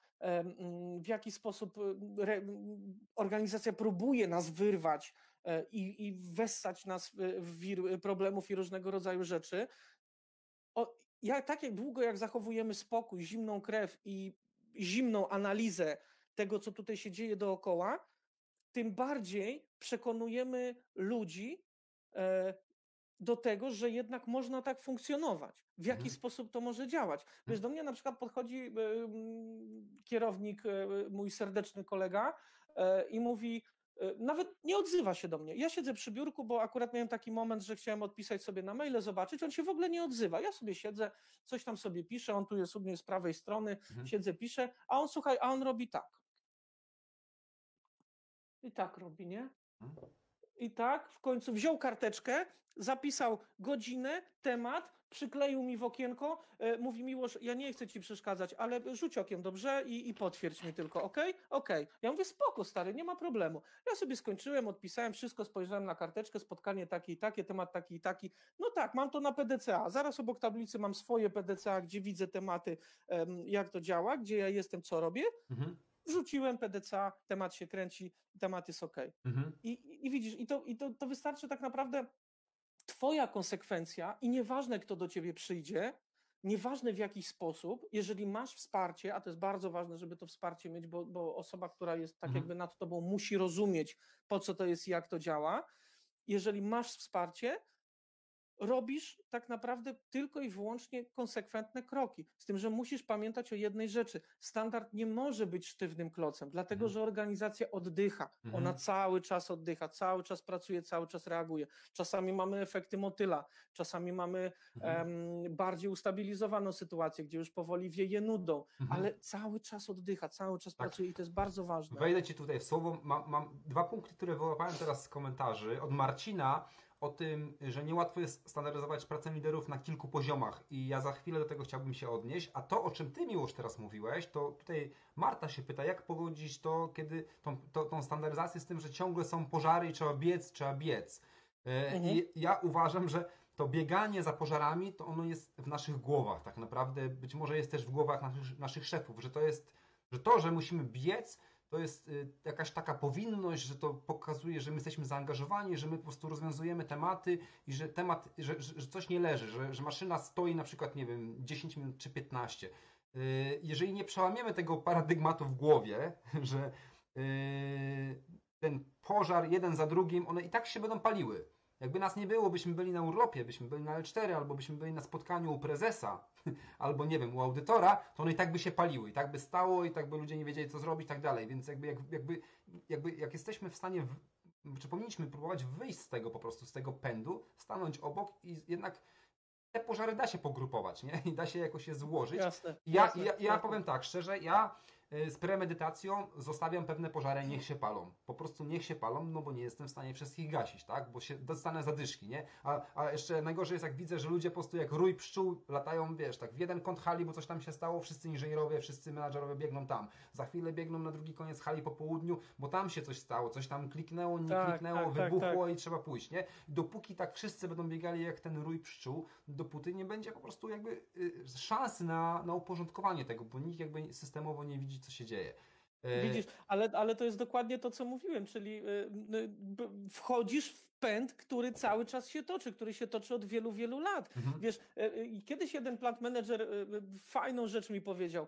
w jaki sposób organizacja próbuje nas wyrwać e, i, i wessać nas w wir problemów i różnego rodzaju rzeczy. O, jak, tak jak długo jak zachowujemy spokój, zimną krew i zimną analizę tego, co tutaj się dzieje dookoła, tym bardziej przekonujemy ludzi e, do tego, że jednak można tak funkcjonować. W jaki mhm. sposób to może działać? Wiesz, mhm. do mnie na przykład podchodzi e, kierownik, e, mój serdeczny kolega i mówi, nawet nie odzywa się do mnie. Ja siedzę przy biurku, bo akurat miałem taki moment, że chciałem odpisać sobie na maile, zobaczyć, on się w ogóle nie odzywa. Ja sobie siedzę, coś tam sobie piszę, on tu jest u mnie z prawej strony, mhm. siedzę, piszę, a on słuchaj, a on robi tak. I tak robi, nie? Mhm. I tak w końcu wziął karteczkę, zapisał godzinę, temat, przykleił mi w okienko, e, mówi Miłosz, ja nie chcę ci przeszkadzać, ale rzuć okiem, dobrze? I, i potwierdź mi tylko, ok? Ok. Ja mówię, spoko stary, nie ma problemu. Ja sobie skończyłem, odpisałem wszystko, spojrzałem na karteczkę, spotkanie takie i takie, temat taki i taki. No tak, mam to na PDCA. Zaraz obok tablicy mam swoje PDCA, gdzie widzę tematy, jak to działa, gdzie ja jestem, co robię. Mhm wrzuciłem PDCA, temat się kręci, temat jest ok. Mhm. I, I widzisz, i, to, i to, to wystarczy tak naprawdę Twoja konsekwencja i nieważne, kto do ciebie przyjdzie, nieważne w jaki sposób, jeżeli masz wsparcie, a to jest bardzo ważne, żeby to wsparcie mieć, bo, bo osoba, która jest tak mhm. jakby nad tobą, musi rozumieć, po co to jest i jak to działa. Jeżeli masz wsparcie, robisz tak naprawdę tylko i wyłącznie konsekwentne kroki. Z tym, że musisz pamiętać o jednej rzeczy. Standard nie może być sztywnym klocem, dlatego mhm. że organizacja oddycha. Mhm. Ona cały czas oddycha, cały czas pracuje, cały czas reaguje. Czasami mamy efekty motyla, czasami mamy mhm. bardziej ustabilizowaną sytuację, gdzie już powoli wieje nudą, mhm. ale cały czas oddycha, cały czas tak. pracuje i to jest bardzo ważne. Wejdę Ci tutaj w słowo. Mam, mam dwa punkty, które wyłapałem teraz z komentarzy. Od Marcina o tym, że niełatwo jest standaryzować pracę liderów na kilku poziomach i ja za chwilę do tego chciałbym się odnieść, a to, o czym Ty, Miłosz, teraz mówiłeś, to tutaj Marta się pyta, jak pogodzić to, kiedy tą, to, tą standaryzację z tym, że ciągle są pożary i trzeba biec, trzeba biec. E, mhm. I ja uważam, że to bieganie za pożarami, to ono jest w naszych głowach tak naprawdę, być może jest też w głowach naszych, naszych szefów, że to jest, że to, że musimy biec, to jest y, jakaś taka powinność, że to pokazuje, że my jesteśmy zaangażowani, że my po prostu rozwiązujemy tematy i że temat, że, że coś nie leży, że, że maszyna stoi na przykład, nie wiem, 10 minut czy 15. Y, jeżeli nie przełamiemy tego paradygmatu w głowie, że y, ten pożar jeden za drugim, one i tak się będą paliły. Jakby nas nie było, byśmy byli na urlopie, byśmy byli na L4, albo byśmy byli na spotkaniu u prezesa, albo nie wiem, u audytora, to one i tak by się paliły, i tak by stało, i tak by ludzie nie wiedzieli, co zrobić, i tak dalej. Więc jakby, jakby, jakby jak jesteśmy w stanie, w, czy powinniśmy próbować wyjść z tego po prostu, z tego pędu, stanąć obok i jednak te pożary da się pogrupować, nie? I da się jakoś je złożyć. Jasne, ja, jasne, ja, ja powiem tak, szczerze, ja z premedytacją zostawiam pewne pożary, niech się palą. Po prostu niech się palą, no bo nie jestem w stanie wszystkich gasić, tak? Bo się dostanę zadyszki, nie? A, a jeszcze najgorzej jest, jak widzę, że ludzie po prostu jak rój pszczół latają, wiesz, tak w jeden kąt hali, bo coś tam się stało, wszyscy inżynierowie, wszyscy menadżerowie biegną tam. Za chwilę biegną na drugi koniec hali po południu, bo tam się coś stało, coś tam kliknęło, nie tak, kliknęło, tak, tak wybuchło tak, i trzeba pójść, nie? Dopóki tak wszyscy będą biegali jak ten rój pszczół, dopóty nie będzie po prostu jakby y, szansy na, na uporządkowanie tego, bo nikt jakby systemowo nie widzi, co się dzieje. E, Widzisz, ale, ale to jest dokładnie to, co mówiłem, czyli y, y, wchodzisz pęd, który cały czas się toczy, który się toczy od wielu, wielu lat. Mhm. Wiesz, e, e, kiedyś jeden plant manager e, fajną rzecz mi powiedział.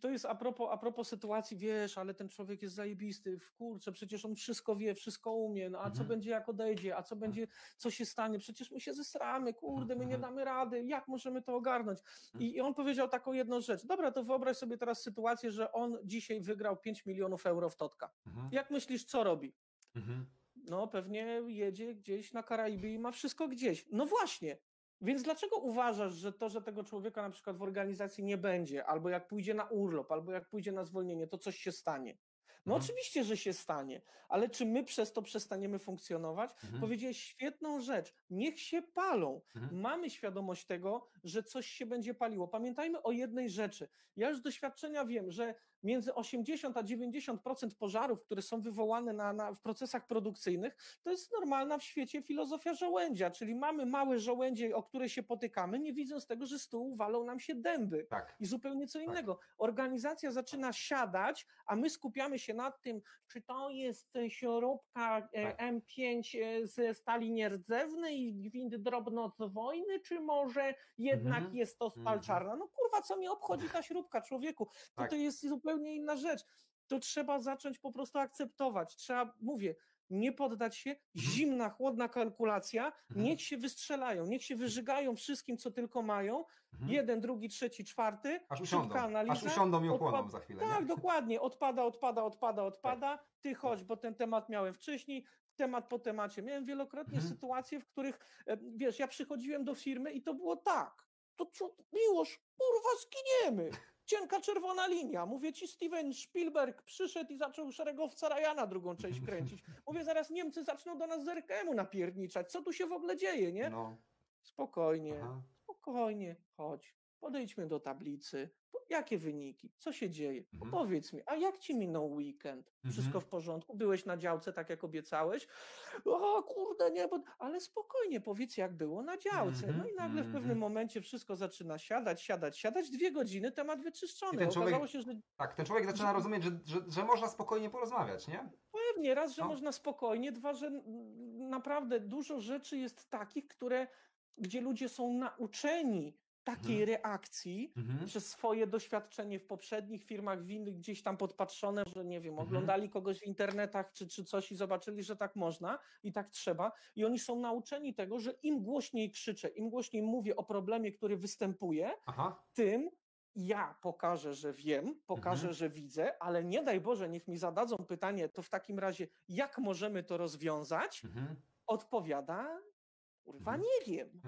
To jest a propos, a propos sytuacji, wiesz, ale ten człowiek jest zajebisty, w kurczę, przecież on wszystko wie, wszystko umie, no a co mhm. będzie jak odejdzie, a co będzie, co się stanie, przecież my się zesramy, kurde, my nie mhm. damy rady, jak możemy to ogarnąć? I, I on powiedział taką jedną rzecz, dobra, to wyobraź sobie teraz sytuację, że on dzisiaj wygrał 5 milionów euro w Totka. Jak myślisz, co robi? Mhm no pewnie jedzie gdzieś na Karaiby i ma wszystko gdzieś. No właśnie. Więc dlaczego uważasz, że to, że tego człowieka na przykład w organizacji nie będzie, albo jak pójdzie na urlop, albo jak pójdzie na zwolnienie, to coś się stanie? No mhm. oczywiście, że się stanie, ale czy my przez to przestaniemy funkcjonować? Mhm. Powiedziałeś świetną rzecz. Niech się palą. Mhm. Mamy świadomość tego, że coś się będzie paliło. Pamiętajmy o jednej rzeczy. Ja już z doświadczenia wiem, że między 80 a 90% pożarów, które są wywołane na, na, w procesach produkcyjnych, to jest normalna w świecie filozofia żołędzia, czyli mamy małe żołędzie, o które się potykamy, nie widząc tego, że z tyłu walą nam się dęby. Tak. I zupełnie co tak. innego. Tak. Organizacja zaczyna siadać, a my skupiamy się nad tym, czy to jest śrubka e, tak. M5 e, ze stali nierdzewnej i gwint drobnozwojny, czy może jednak mhm. jest to stal czarna? No kurwa, co mi obchodzi ta śrubka, człowieku? To tak. to jest zupełnie zupełnie inna rzecz. To trzeba zacząć po prostu akceptować. Trzeba, mówię, nie poddać się, mhm. zimna, chłodna kalkulacja, mhm. niech się wystrzelają, niech się wyżygają wszystkim, co tylko mają, mhm. jeden, drugi, trzeci, czwarty, aż usiądą, analiza, aż usiądą i ochłoną za chwilę. Tak, nie? dokładnie, odpada, odpada, odpada, odpada, tak. ty chodź, bo ten temat miałem wcześniej, temat po temacie. Miałem wielokrotnie sytuacje, w których, e, wiesz, ja przychodziłem do firmy i to było tak, to co, miłość, kurwa, zginiemy cienka czerwona linia. Mówię ci, Steven Spielberg przyszedł i zaczął szeregowca Ryana drugą część kręcić. Mówię, zaraz Niemcy zaczną do nas z RKM-u napierniczać. Co tu się w ogóle dzieje, nie? No. Spokojnie, Aha. spokojnie, chodź. Podejdźmy do tablicy, Jakie wyniki? Co się dzieje? Mhm. Powiedz mi, a jak ci minął weekend? Wszystko mhm. w porządku? Byłeś na działce tak, jak obiecałeś? O kurde, nie, bo... ale spokojnie, powiedz, jak było na działce. Mhm. No i nagle w pewnym mhm. momencie wszystko zaczyna siadać, siadać, siadać. Dwie godziny, temat wyczyszczony. Człowiek, Okazało się, że... Tak, ten człowiek zaczyna rozumieć, że, że, że można spokojnie porozmawiać, nie? Pewnie, raz, że no. można spokojnie, dwa, że naprawdę dużo rzeczy jest takich, które gdzie ludzie są nauczeni takiej mhm. reakcji mhm. przez swoje doświadczenie w poprzednich firmach, w innych gdzieś tam podpatrzone, że nie wiem, mhm. oglądali kogoś w internetach czy, czy coś i zobaczyli, że tak można i tak trzeba. I oni są nauczeni tego, że im głośniej krzyczę, im głośniej mówię o problemie, który występuje, Aha. tym ja pokażę, że wiem, pokażę, mhm. że widzę, ale nie daj Boże, niech mi zadadzą pytanie, to w takim razie, jak możemy to rozwiązać? Mhm. Odpowiada, kurwa, mhm. nie wiem.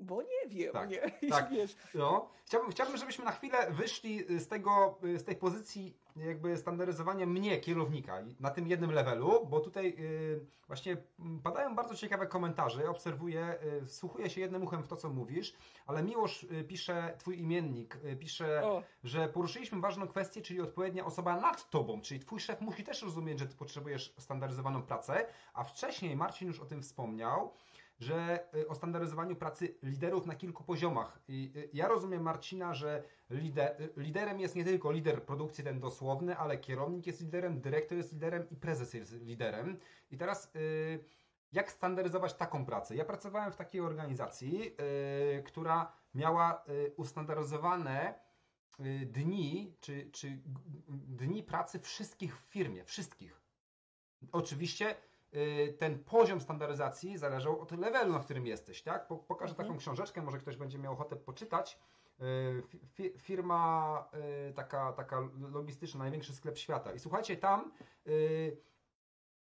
Bo nie wiem, tak, nie? Tak. Wiesz. No. Chciałbym, chciałbym, żebyśmy na chwilę wyszli z tego, z tej pozycji jakby standaryzowania mnie, kierownika, na tym jednym levelu, bo tutaj yy, właśnie padają bardzo ciekawe komentarze, obserwuję, yy, wsłuchuję się jednym uchem w to, co mówisz, ale Miłosz yy, pisze, twój imiennik, y, pisze, o. że poruszyliśmy ważną kwestię, czyli odpowiednia osoba nad tobą, czyli twój szef musi też rozumieć, że ty potrzebujesz standaryzowaną pracę, a wcześniej Marcin już o tym wspomniał, że y, o standaryzowaniu pracy liderów na kilku poziomach. I y, ja rozumiem Marcina, że lider, y, liderem jest nie tylko lider produkcji ten dosłowny, ale kierownik jest liderem, dyrektor jest liderem i prezes jest liderem. I teraz jak standaryzować taką pracę? Ja pracowałem w takiej organizacji, która miała ustandaryzowane dni, czy, czy dni pracy wszystkich w firmie, wszystkich. Oczywiście ten poziom standaryzacji zależał od levelu, na którym jesteś, tak? Pokażę mhm. taką książeczkę, może ktoś będzie miał ochotę poczytać. Y, firma y, taka, taka logistyczna, największy sklep świata. I słuchajcie, tam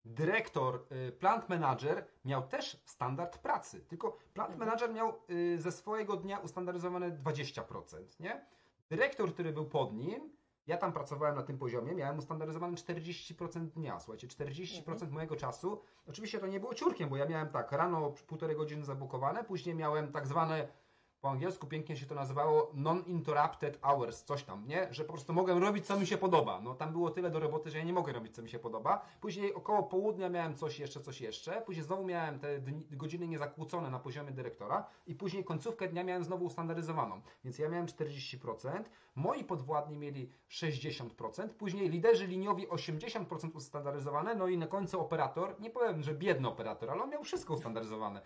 dyrektor, plant manager miał też standard pracy, tylko plant mhm. manager miał ze swojego dnia ustandaryzowane 20%, nie? Dyrektor, który był pod nim, ja tam pracowałem na tym poziomie, miałem ustandaryzowane 40% dnia. Słuchajcie, 40% mhm. mojego czasu. Oczywiście to nie było ciurkiem, bo ja miałem tak, rano półtorej godziny zabukowane, później miałem tak zwane po angielsku pięknie się to nazywało non-interrupted hours, coś tam, nie? Że po prostu mogę robić, co mi się podoba. No tam było tyle do roboty, że ja nie mogę robić, co mi się podoba. Później około południa miałem coś jeszcze, coś jeszcze. Później znowu miałem te dni, godziny niezakłócone na poziomie dyrektora i później końcówkę dnia miałem znowu ustandaryzowaną. Więc ja miałem 40%, moi podwładni mieli 60%, później liderzy liniowi 80% ustandaryzowane, no i na końcu operator, nie powiem, że biedny operator, ale on miał wszystko ustandaryzowane.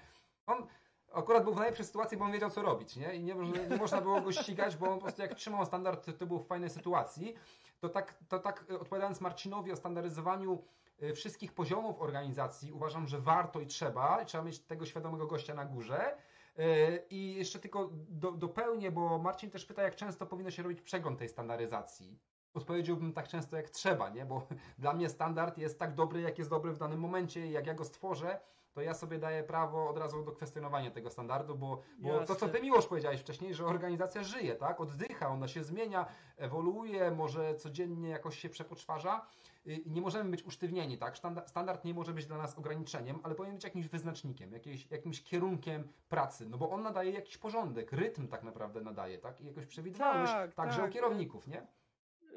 On akurat był w najlepszej sytuacji, bo on wiedział, co robić, nie? I nie, nie można było go ścigać, bo on po prostu jak trzymał standard, to był w fajnej sytuacji. To tak, to tak e, odpowiadając Marcinowi o standaryzowaniu e, wszystkich poziomów organizacji, uważam, że warto i trzeba. I trzeba mieć tego świadomego gościa na górze. E, I jeszcze tylko do, dopełnię, bo Marcin też pyta, jak często powinno się robić przegląd tej standaryzacji. Odpowiedziałbym tak często jak trzeba, nie? Bo dla mnie standard jest tak dobry, jak jest dobry w danym momencie jak ja go stworzę, to ja sobie daję prawo od razu do kwestionowania tego standardu, bo, bo to, co ty Miłosz powiedziałeś wcześniej, że organizacja żyje, tak? Oddycha, ona się zmienia, ewoluuje, może codziennie jakoś się przepoczwarza i nie możemy być usztywnieni, tak? Standard nie może być dla nas ograniczeniem, ale powinien być jakimś wyznacznikiem, jakimś, jakimś kierunkiem pracy, no bo on nadaje jakiś porządek, rytm tak naprawdę nadaje, tak? I jakąś przewidywalność tak, także tak. u kierowników, nie?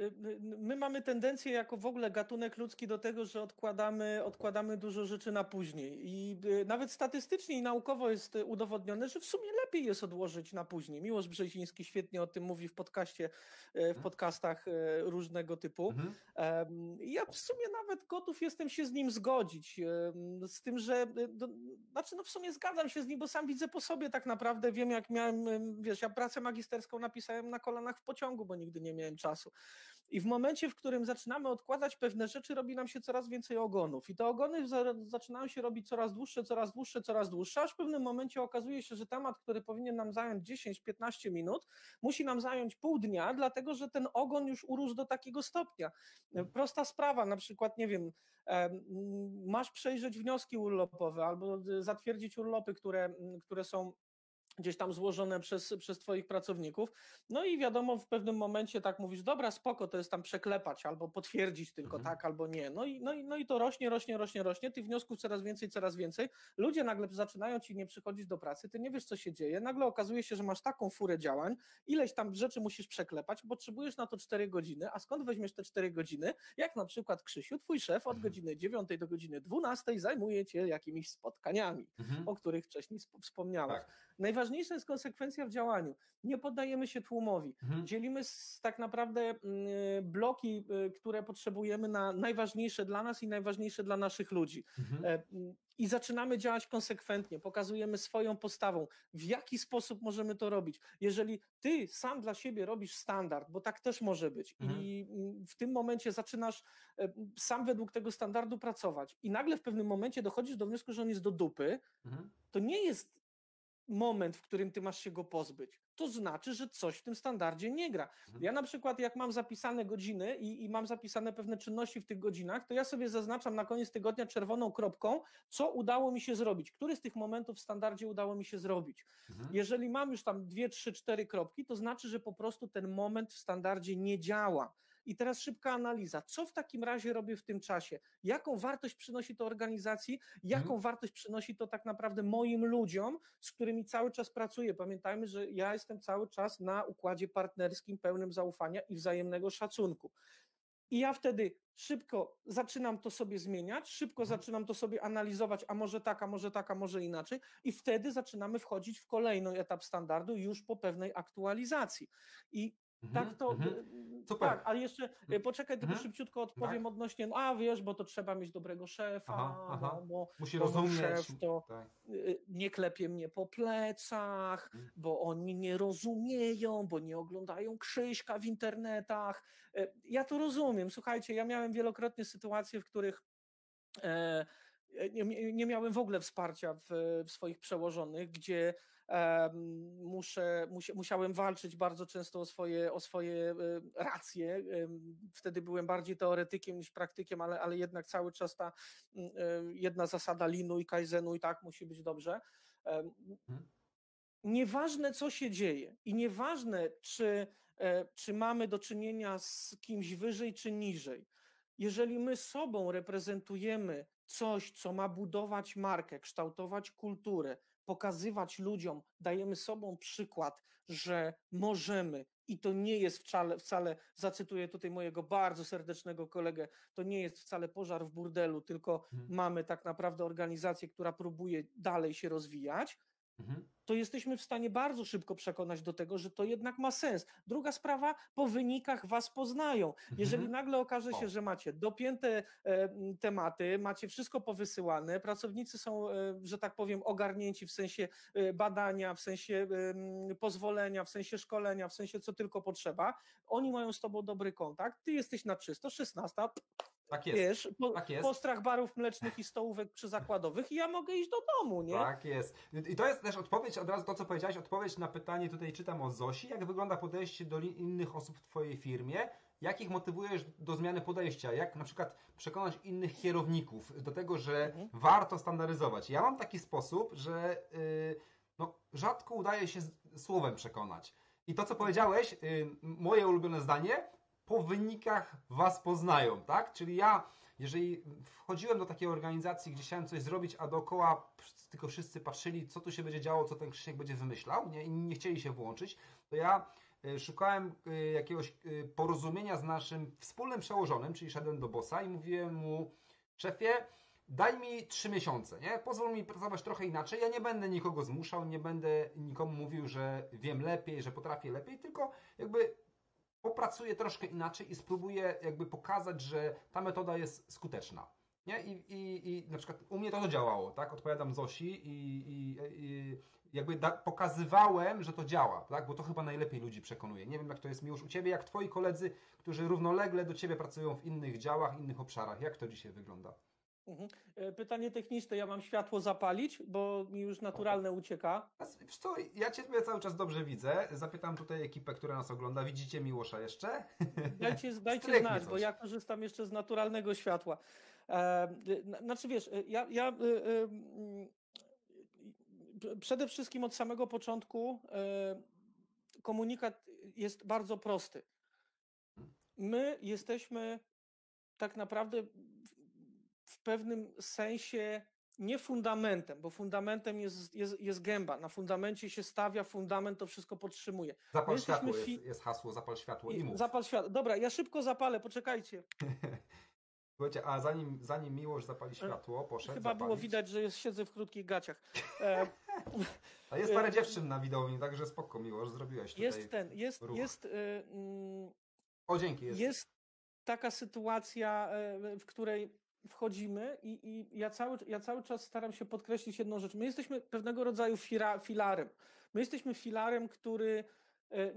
Y, my mamy tendencję jako w ogóle gatunek ludzki do tego, że odkładamy, odkładamy dużo rzeczy na później. I y, nawet statystycznie i naukowo jest udowodnione, że w sumie lepiej jest odłożyć na później. Miłosz Brzeziński świetnie o tym mówi w podcaście, w mhm. podcastach różnego typu. Mhm. Ja w sumie nawet gotów jestem się z nim zgodzić. Z tym, że e, znaczy no w sumie zgadzam się z nim, bo sam widzę po sobie tak naprawdę, wiem jak miałem, wiesz, ja pracę magisterską napisałem na kolanach w pociągu, bo nigdy nie miałem czasu. I w momencie, w którym zaczynamy odkładać pewne rzeczy, robi nam się coraz więcej ogonów. I te ogony zaczynają się robić coraz dłuższe, coraz dłuższe, coraz dłuższe, aż w pewnym momencie okazuje się, że temat, który powinien nam zająć 10-15 minut, musi nam zająć pół dnia, dlatego że ten ogon już urósł do takiego stopnia. Prosta sprawa, na przykład, nie wiem, masz przejrzeć wnioski urlopowe albo zatwierdzić urlopy, które, które są gdzieś tam złożone przez, przez Twoich pracowników. No i wiadomo, w pewnym momencie tak mówisz, dobra, spoko, to jest tam przeklepać albo potwierdzić tylko mhm. tak albo nie. No i, no, i, no i to rośnie, rośnie, rośnie, rośnie. Tych wniosków coraz więcej, coraz więcej. Ludzie nagle zaczynają ci nie przychodzić do pracy, ty nie wiesz, co się dzieje. Nagle okazuje się, że masz taką furę działań, ileś tam rzeczy musisz przeklepać, potrzebujesz na to 4 godziny, a skąd weźmiesz te 4 godziny? Jak na przykład Krzysiu, twój szef od mhm. godziny 9 do godziny 12 zajmuje cię jakimiś spotkaniami, mhm. o których wcześniej wspomniałeś. Tak. Najważniejsza jest konsekwencja w działaniu. Nie poddajemy się tłumowi. Mhm. Dzielimy tak naprawdę mm, bloki, y, które potrzebujemy na najważniejsze dla nas i najważniejsze dla naszych ludzi. Mhm. E, mm, I zaczynamy działać konsekwentnie, pokazujemy swoją postawą, w jaki sposób możemy to robić. Jeżeli ty sam dla siebie robisz standard, bo tak też może być, mhm. i w tym momencie zaczynasz e, sam według tego standardu pracować, i nagle w pewnym momencie dochodzisz do wniosku, że on jest do dupy, mhm. to nie jest moment, w którym ty masz się go pozbyć. To znaczy, że coś w tym standardzie nie gra. Mhm. Ja na przykład, jak mam zapisane godziny i, i, mam zapisane pewne czynności w tych godzinach, to ja sobie zaznaczam na koniec tygodnia czerwoną kropką, co udało mi się zrobić, który z tych momentów w standardzie udało mi się zrobić. Mhm. Jeżeli mam już tam dwie, trzy, cztery kropki, to znaczy, że po prostu ten moment w standardzie nie działa. I teraz szybka analiza. Co w takim razie robię w tym czasie? Jaką wartość przynosi to organizacji? Jaką mhm. wartość przynosi to tak naprawdę moim ludziom, z którymi cały czas pracuję? Pamiętajmy, że ja jestem cały czas na układzie partnerskim pełnym zaufania i wzajemnego szacunku. I ja wtedy szybko zaczynam to sobie zmieniać, szybko mhm. zaczynam to sobie analizować, a może tak, a może tak, a może inaczej, i wtedy zaczynamy wchodzić w kolejny etap standardu już po pewnej aktualizacji. I tak to. -hmm. Super. Tak, ale jeszcze e, poczekaj, tylko -hmm. szybciutko odpowiem tak. odnośnie, no, a wiesz, bo to trzeba mieć dobrego szefa, aha, aha. No, bo, Musi rozumieć. szef to tak. Y, nie klepie mnie po plecach, mm. bo oni nie rozumieją, bo nie oglądają Krzyśka w internetach. E, ja to rozumiem. Słuchajcie, ja miałem wielokrotnie sytuacje, w których e, nie, nie, miałem w ogóle wsparcia w, w swoich przełożonych, gdzie muszę, musiałem walczyć bardzo często o swoje, o swoje e, racje. Wtedy byłem bardziej teoretykiem niż praktykiem, ale, ale jednak cały czas ta e, jedna zasada linu i kaizenu i tak musi być dobrze. Hmm. Nieważne, co się dzieje i nieważne, czy, e, czy mamy do czynienia z kimś wyżej czy niżej, jeżeli my sobą reprezentujemy coś, co ma budować markę, kształtować kulturę, pokazywać ludziom, dajemy sobą przykład, że możemy i to nie jest wcale, wcale, zacytuję tutaj mojego bardzo serdecznego kolegę, to nie jest wcale pożar w burdelu, tylko mhm. mamy tak naprawdę organizację, która próbuje dalej się rozwijać, mhm to jesteśmy w stanie bardzo szybko przekonać do tego, że to jednak ma sens. Druga sprawa, po wynikach was poznają. Jeżeli mhm. nagle okaże się, że macie dopięte e, tematy, macie wszystko powysyłane, pracownicy są, e, że tak powiem, ogarnięci w sensie e, badania, w sensie pozwolenia, w sensie szkolenia, w sensie co tylko potrzeba, oni mają z tobą dobry kontakt, ty jesteś na czysto, 16, tak jest. Wiesz, po, tak jest. postrach barów mlecznych i stołówek przyzakładowych i ja mogę iść do domu, nie? Tak jest. I to jest też odpowiedź, od razu to, co powiedziałeś, odpowiedź na pytanie, tutaj czytam o Zosi, jak wygląda podejście do innych osób w Twojej firmie, jak ich motywujesz do zmiany podejścia, jak na przykład przekonać innych kierowników do tego, że mhm. warto standaryzować. Ja mam taki sposób, że yy, no, rzadko udaje się słowem przekonać. I to, co powiedziałeś, yy, moje ulubione zdanie, po wynikach was poznają, tak? Czyli ja, jeżeli wchodziłem do takiej organizacji, gdzie chciałem coś zrobić, a dookoła tylko wszyscy patrzyli, co tu się będzie działo, co ten Krzysiek będzie wymyślał, nie? i nie chcieli się włączyć, to ja e, szukałem e, jakiegoś e, porozumienia z naszym wspólnym przełożonym, czyli szedłem do bossa i mówiłem mu, szefie, daj mi trzy miesiące, nie? Pozwól mi pracować trochę inaczej. Ja nie będę nikogo zmuszał, nie będę nikomu mówił, że wiem lepiej, że potrafię lepiej, tylko jakby popracuję troszkę inaczej i spróbuję jakby pokazać, że ta metoda jest skuteczna. Nie? I, i, I na przykład u mnie to działało, tak? Odpowiadam Zosi i, i, i jakby da, pokazywałem, że to działa, tak? Bo to chyba najlepiej ludzi przekonuje. Nie wiem, jak to jest miłość u Ciebie, jak Twoi koledzy, którzy równolegle do Ciebie pracują w innych działach, innych obszarach. Jak to dzisiaj wygląda? Mhm. E, pytanie techniczne, ja mam światło zapalić, bo mi już naturalne ucieka. Co, ja Ciebie cały czas dobrze widzę. Zapytam tutaj ekipę, która nas ogląda. Widzicie Miłosza jeszcze? Dajcie, dajcie znać, bo ja korzystam jeszcze z naturalnego światła. E, znaczy wiesz, e, ja, ja przede wszystkim od samego początku komunikat jest bardzo prosty. My jesteśmy tak naprawdę w pewnym sensie nie fundamentem, bo fundamentem jest, jest, jest gęba. Na fundamencie się stawia, fundament to wszystko podtrzymuje. Zapal światło, fi... jest, jest, hasło zapal światło i mów. Zapal światło. Dobra, ja szybko zapalę, poczekajcie. Słuchajcie, a zanim, zanim Miłosz zapali e, światło, poszedł Chyba zapalić. było widać, że jest, siedzę w krótkich gaciach. E... a jest parę e, dziewczyn na widowni, także spoko Miłosz, zrobiłeś tutaj Jest ten, jest, ruch. jest... Yy, o, dzięki. Jest. jest taka sytuacja, w której wchodzimy i, i ja, cały, ja cały czas staram się podkreślić jedną rzecz. My jesteśmy pewnego rodzaju fira, filarem. My jesteśmy filarem, który e,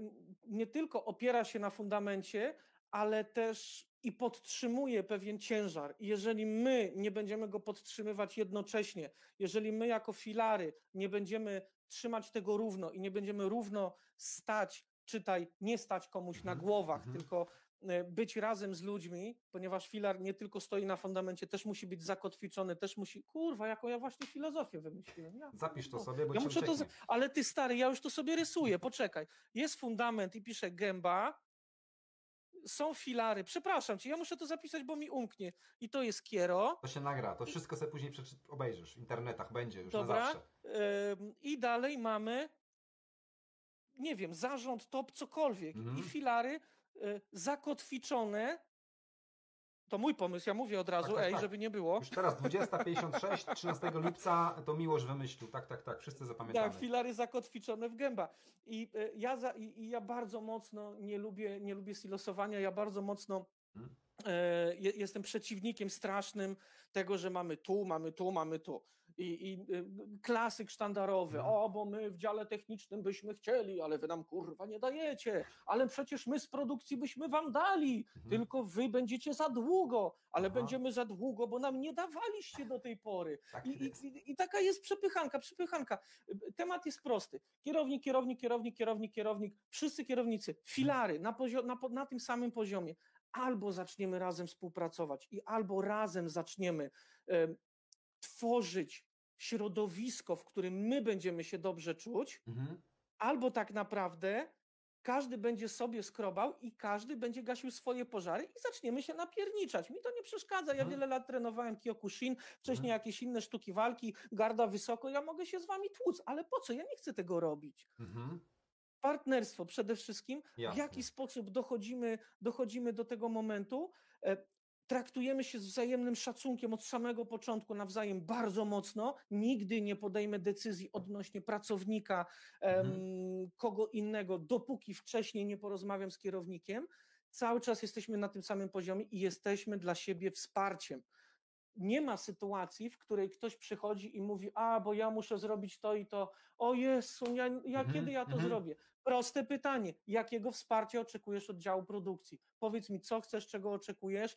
nie tylko opiera się na fundamencie, ale też i podtrzymuje pewien ciężar. I jeżeli my nie będziemy go podtrzymywać jednocześnie, jeżeli my jako filary nie będziemy trzymać tego równo i nie będziemy równo stać, czytaj, nie stać komuś na mhm, głowach, mhm. tylko E, być razem z ludźmi, ponieważ filar nie tylko stoi na fundamencie, też musi być zakotwiczony, też musi. Kurwa, jaką ja właśnie filozofię wymyśliłem. Ja, Zapisz to sobie, bo ja muszę to, Ale ty stary, ja już to sobie rysuję, poczekaj. Jest fundament i piszę gęba, są filary. Przepraszam cię, ja muszę to zapisać, bo mi umknie. I to jest kiero. To się nagra, to wszystko sobie później obejrzysz. W internetach będzie już Dobra. na zawsze. I dalej mamy, nie wiem, zarząd, top, cokolwiek. Mhm. I filary Y, zakotwiczone. To mój pomysł, ja mówię od razu, tak, tak, ej, tak. żeby nie było. Już teraz 20.56, 13 lipca, to Miłosz wymyślił, tak, tak, tak, wszyscy zapamiętamy. Tak, filary zakotwiczone w gęba. I, y, ja, za, i, ja bardzo mocno nie lubię, nie lubię silosowania, ja bardzo mocno hmm. e, jestem przeciwnikiem strasznym tego, że mamy tu, mamy tu, mamy tu i, i y, klasyk sztandarowy, no. o, bo my w dziale technicznym byśmy chcieli, ale wy nam kurwa nie dajecie, ale przecież my z produkcji byśmy wam dali, mhm. tylko wy będziecie za długo, ale Aha. będziemy za długo, bo nam nie dawaliście do tej pory. Tak I, i, I, taka jest przepychanka, przepychanka. Temat jest prosty. Kierownik, kierownik, kierownik, kierownik, kierownik, wszyscy kierownicy, filary na, na, na tym samym poziomie. Albo zaczniemy razem współpracować i albo razem zaczniemy tworzyć środowisko, w którym my będziemy się dobrze czuć, mhm. albo tak naprawdę każdy będzie sobie skrobał i każdy będzie gasił swoje pożary i zaczniemy się napierniczać. Mi to nie przeszkadza. Ja mhm. wiele lat trenowałem Kyokushin, wcześniej mhm. jakieś inne sztuki walki, garda wysoko. Ja mogę się z wami tłuc, ale po co? Ja nie chcę tego robić. Mhm. Partnerstwo przede wszystkim. Jasne. W jaki sposób dochodzimy, dochodzimy do tego momentu? Traktujemy się z wzajemnym szacunkiem od samego początku nawzajem bardzo mocno. Nigdy nie podejmę decyzji odnośnie pracownika, mhm. kogo innego, dopóki wcześniej nie porozmawiam z kierownikiem. Cały czas jesteśmy na tym samym poziomie i jesteśmy dla siebie wsparciem. Nie ma sytuacji, w której ktoś przychodzi i mówi: A, bo ja muszę zrobić to i to. O Jezu, ja, ja mhm. kiedy ja to mhm. zrobię? Proste pytanie: jakiego wsparcia oczekujesz od działu produkcji? Powiedz mi, co chcesz, czego oczekujesz,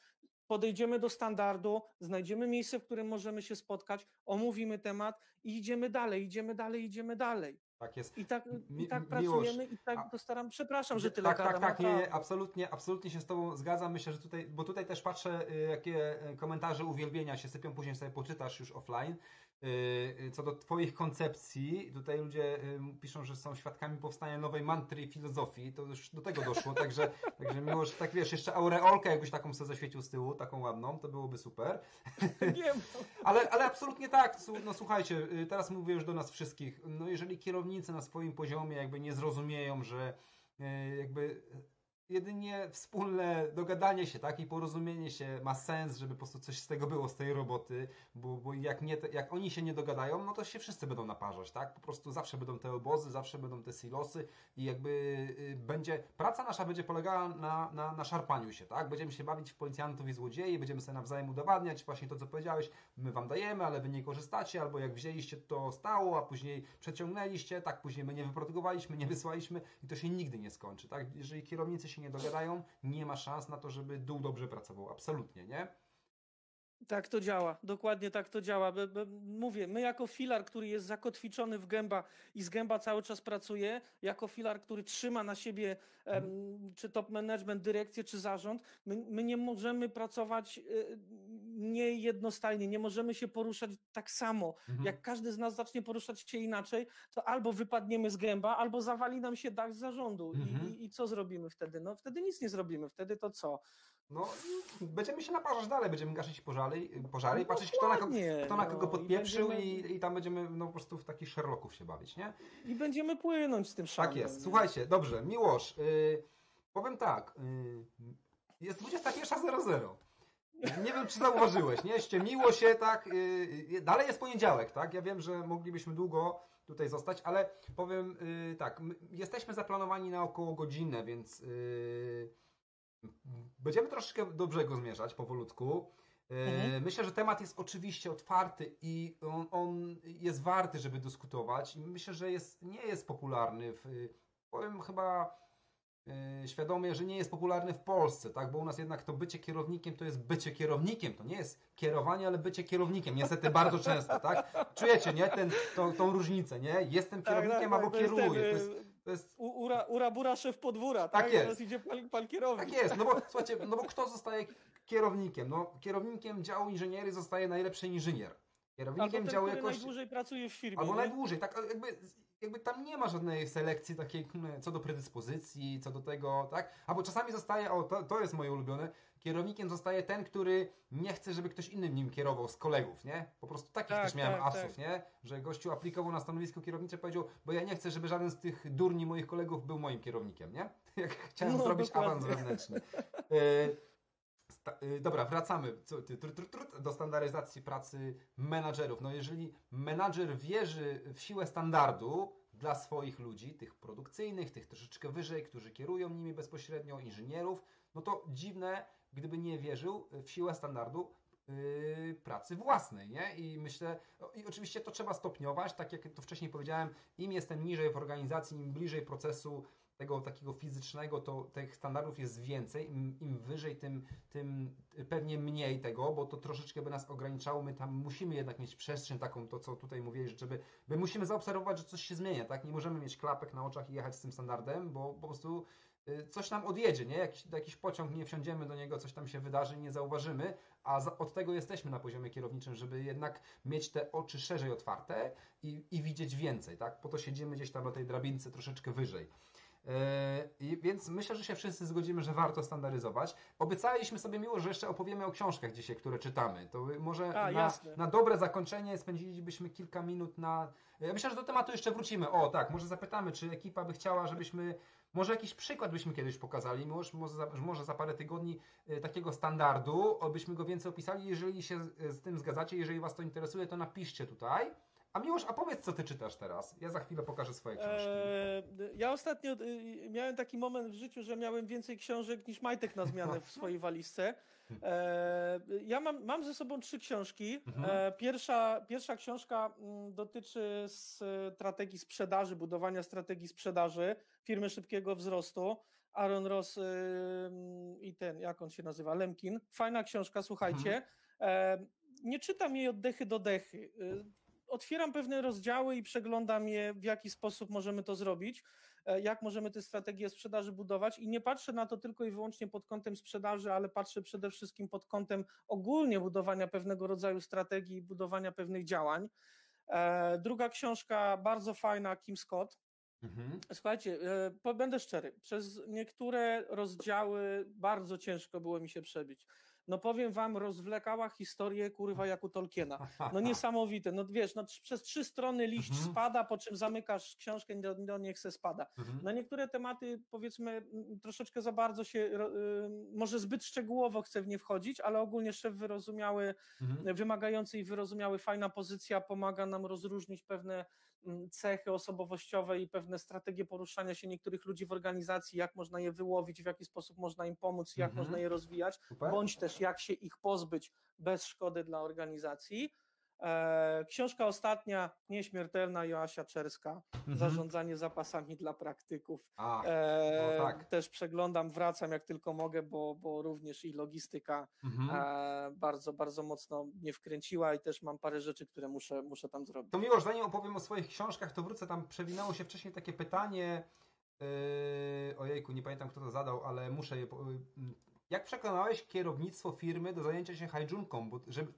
podejdziemy do standardu, znajdziemy miejsce, w którym możemy się spotkać, omówimy temat i idziemy dalej, idziemy dalej, idziemy dalej. Tak jest. I tak, i tak pracujemy i tak to staram. Przepraszam, że tyle Tak, tak, tak. Nie, absolutnie, absolutnie się z Tobą zgadzam. Myślę, że tutaj, bo tutaj też patrzę, y, jakie y, komentarze uwielbienia się sypią, później sobie poczytasz już offline. Y, co do Twoich koncepcji, tutaj ludzie piszą, że są świadkami powstania nowej mantry i filozofii, to już do tego doszło, także, także miło, że tak wiesz, jeszcze aureolkę jakbyś taką sobie zaświecił z tyłu, taką ładną, to byłoby super. Nie ale, ale absolutnie tak, no słuchajcie, y, teraz mówię już do nas wszystkich, no jeżeli kierownicy na swoim poziomie jakby nie zrozumieją, że y, jakby jedynie wspólne dogadanie się, tak, i porozumienie się ma sens, żeby po prostu coś z tego było, z tej roboty, bo, bo jak, nie, jak oni się nie dogadają, no to się wszyscy będą naparzać, tak, po prostu zawsze będą te obozy, zawsze będą te silosy i jakby y, będzie, praca nasza będzie polegała na, na, na szarpaniu się, tak, będziemy się bawić w policjantów i złodziei, będziemy sobie nawzajem udowadniać właśnie to, co powiedziałeś, my wam dajemy, ale wy nie korzystacie, albo jak wzięliście, to stało, a później przeciągnęliście, tak, później my nie wyprodukowaliśmy, nie wysłaliśmy i to się nigdy nie skończy, tak, jeżeli kierownicy się nie dogadają, nie ma szans na to, żeby dół dobrze pracował. Absolutnie, nie? Tak to działa, dokładnie tak to działa. Mówię, my jako filar, który jest zakotwiczony w gęba i z gęba cały czas pracuje, jako filar, który trzyma na siebie hmm. czy top management, dyrekcję, czy zarząd, my, my nie możemy pracować y, niejednostajnie, nie możemy się poruszać tak samo. Mhm. Jak każdy z nas zacznie poruszać się inaczej, to albo wypadniemy z gęba, albo zawali nam się dach z zarządu. Mhm. I, I, co zrobimy wtedy? No wtedy nic nie zrobimy. Wtedy to co? No, będziemy się naparzać dalej, będziemy gasić pożary, pożary i no patrzeć, kto na, kogo, kto na kogo no, podpieprzył i, będziemy... i, i, tam będziemy no, po prostu w takich Sherlocków się bawić, nie? I będziemy płynąć z tym szamem. Tak jest. Słuchajcie, dobrze, Miłosz, yy, powiem tak, yy, jest 21.00. Nie wiem, czy zauważyłeś, nie? Ściemniło się, tak? Yy, dalej jest poniedziałek, tak? Ja wiem, że moglibyśmy długo tutaj zostać, ale powiem yy, tak, jesteśmy zaplanowani na około godzinę, więc yy, będziemy troszeczkę do brzegu zmierzać powolutku. Mhm. Myślę, że temat jest oczywiście otwarty i on, on, jest warty, żeby dyskutować. I myślę, że jest, nie jest popularny. W, powiem chyba świadomie, że nie jest popularny w Polsce, tak? Bo u nas jednak to bycie kierownikiem to jest bycie kierownikiem. To nie jest kierowanie, ale bycie kierownikiem. Niestety bardzo często, tak? Czujecie, nie? Ten, tą, tą różnicę, nie? Jestem tak, kierownikiem tak, tak, albo kieruję. To jest, to jest... U, ura, ura bura szef podwóra, tak? tak jest. Teraz idzie pan, pan kierownik. Tak jest, no bo słuchajcie, no bo kto zostaje kierownikiem? No kierownikiem działu inżynierii zostaje najlepszy inżynier. Kierownikiem albo ten, działu jakoś... najdłużej pracuje w firmie. Albo nie? najdłużej, tak jakby jakby tam nie ma żadnej selekcji takiej hmm, co do predyspozycji, co do tego, tak? Albo czasami zostaje, o to, to jest moje ulubione, kierownikiem zostaje ten, który nie chce, żeby ktoś innym nim kierował z kolegów, nie? Po prostu takich tak, też miałem tak, asów, tak. nie? Że gościu aplikował na stanowisko kierownicze, powiedział, bo ja nie chcę, żeby żaden z tych durni moich kolegów był moim kierownikiem, nie? Jak chciałem no, zrobić dokładnie. awans wewnętrzny. Y, y, dobra, wracamy do standaryzacji pracy menadżerów. No jeżeli menadżer wierzy w siłę standardu dla swoich ludzi, tych produkcyjnych, tych troszeczkę wyżej, którzy kierują nimi bezpośrednio, inżynierów, no to dziwne, gdyby nie wierzył w siłę standardu yy, pracy własnej, nie? I myślę, i oczywiście to trzeba stopniować, tak jak to wcześniej powiedziałem, im jestem niżej w organizacji, im bliżej procesu tego takiego fizycznego, to tych standardów jest więcej. Im, im wyżej, tym, tym pewnie mniej tego, bo to troszeczkę by nas ograniczało. My tam musimy jednak mieć przestrzeń taką, to co tutaj mówiłeś, że żeby, my musimy zaobserwować, że coś się zmienia, tak? Nie możemy mieć klapek na oczach i jechać z tym standardem, bo po prostu y, coś nam odjedzie, nie? Jakiś, jakiś pociąg, nie wsiądziemy do niego, coś tam się wydarzy, nie zauważymy, a za, od tego jesteśmy na poziomie kierowniczym, żeby jednak mieć te oczy szerzej otwarte i, i widzieć więcej, tak? Po to siedzimy gdzieś tam na tej drabince troszeczkę wyżej. Yy, więc myślę, że się wszyscy zgodzimy, że warto standaryzować. Obiecaliśmy sobie miło, że jeszcze opowiemy o książkach dzisiaj, które czytamy. To może A, na, na, dobre zakończenie spędzilibyśmy kilka minut na. Ja myślę, że do tematu jeszcze wrócimy. O, tak, może zapytamy, czy ekipa by chciała, żebyśmy. Może jakiś przykład byśmy kiedyś pokazali, może, może, za, może za parę tygodni y, takiego standardu, byśmy go więcej opisali. Jeżeli się z tym zgadzacie, jeżeli Was to interesuje, to napiszcie tutaj. A Miłosz, a powiedz, co ty czytasz teraz? Ja za chwilę pokażę swoje książki. Eee, ja ostatnio y, miałem taki moment w życiu, że miałem więcej książek niż majtek na zmianę w swojej walizce. Eee, ja mam, mam ze sobą trzy książki. Mhm. Eee, pierwsza, pierwsza książka mm, dotyczy strategii sprzedaży, budowania strategii sprzedaży firmy szybkiego wzrostu. Aaron Ross i ten, jak on się nazywa, Lemkin. Fajna książka, słuchajcie. Mhm. Nie czytam jej od dechy do dechy y, otwieram pewne rozdziały i przeglądam je, w jaki sposób możemy to zrobić, e, jak możemy te strategie sprzedaży budować i nie patrzę na to tylko i wyłącznie pod kątem sprzedaży, ale patrzę przede wszystkim pod kątem ogólnie budowania pewnego rodzaju strategii, budowania pewnych działań. E, druga książka, bardzo fajna, Kim Scott. Mhm. Słuchajcie, e, będę szczery, przez niektóre rozdziały bardzo ciężko było mi się przebić no powiem wam, rozwlekała historię kurwa jak u Tolkiena. No niesamowite, no wiesz, no przez trzy strony liść mhm. spada, po czym zamykasz książkę, do, do niech se spada. Mhm. Na niektóre tematy powiedzmy troszeczkę za bardzo się, y, może zbyt szczegółowo chcę w nie wchodzić, ale ogólnie szef wyrozumiały, mhm. wymagający i wyrozumiały, fajna pozycja pomaga nam rozróżnić pewne cechy osobowościowe i pewne strategie poruszania się niektórych ludzi w organizacji, jak można je wyłowić, w jaki sposób można im pomóc, jak mhm. można je rozwijać, Super. bądź też jak się ich pozbyć bez szkody dla organizacji. E, książka ostatnia, Nieśmiertelna Joasia Czerska, mhm. Zarządzanie zapasami dla praktyków. A, e, no tak. Też przeglądam, wracam jak tylko mogę, bo, bo również i logistyka mhm. e, bardzo, bardzo mocno mnie wkręciła i też mam parę rzeczy, które muszę, muszę tam zrobić. To miło, zanim opowiem o swoich książkach, to wrócę, tam przewinęło się wcześniej takie pytanie, yy, ojejku, nie pamiętam kto to zadał, ale muszę je... Jak przekonałeś kierownictwo firmy do zajęcia się hajdżunką? Bo żeby,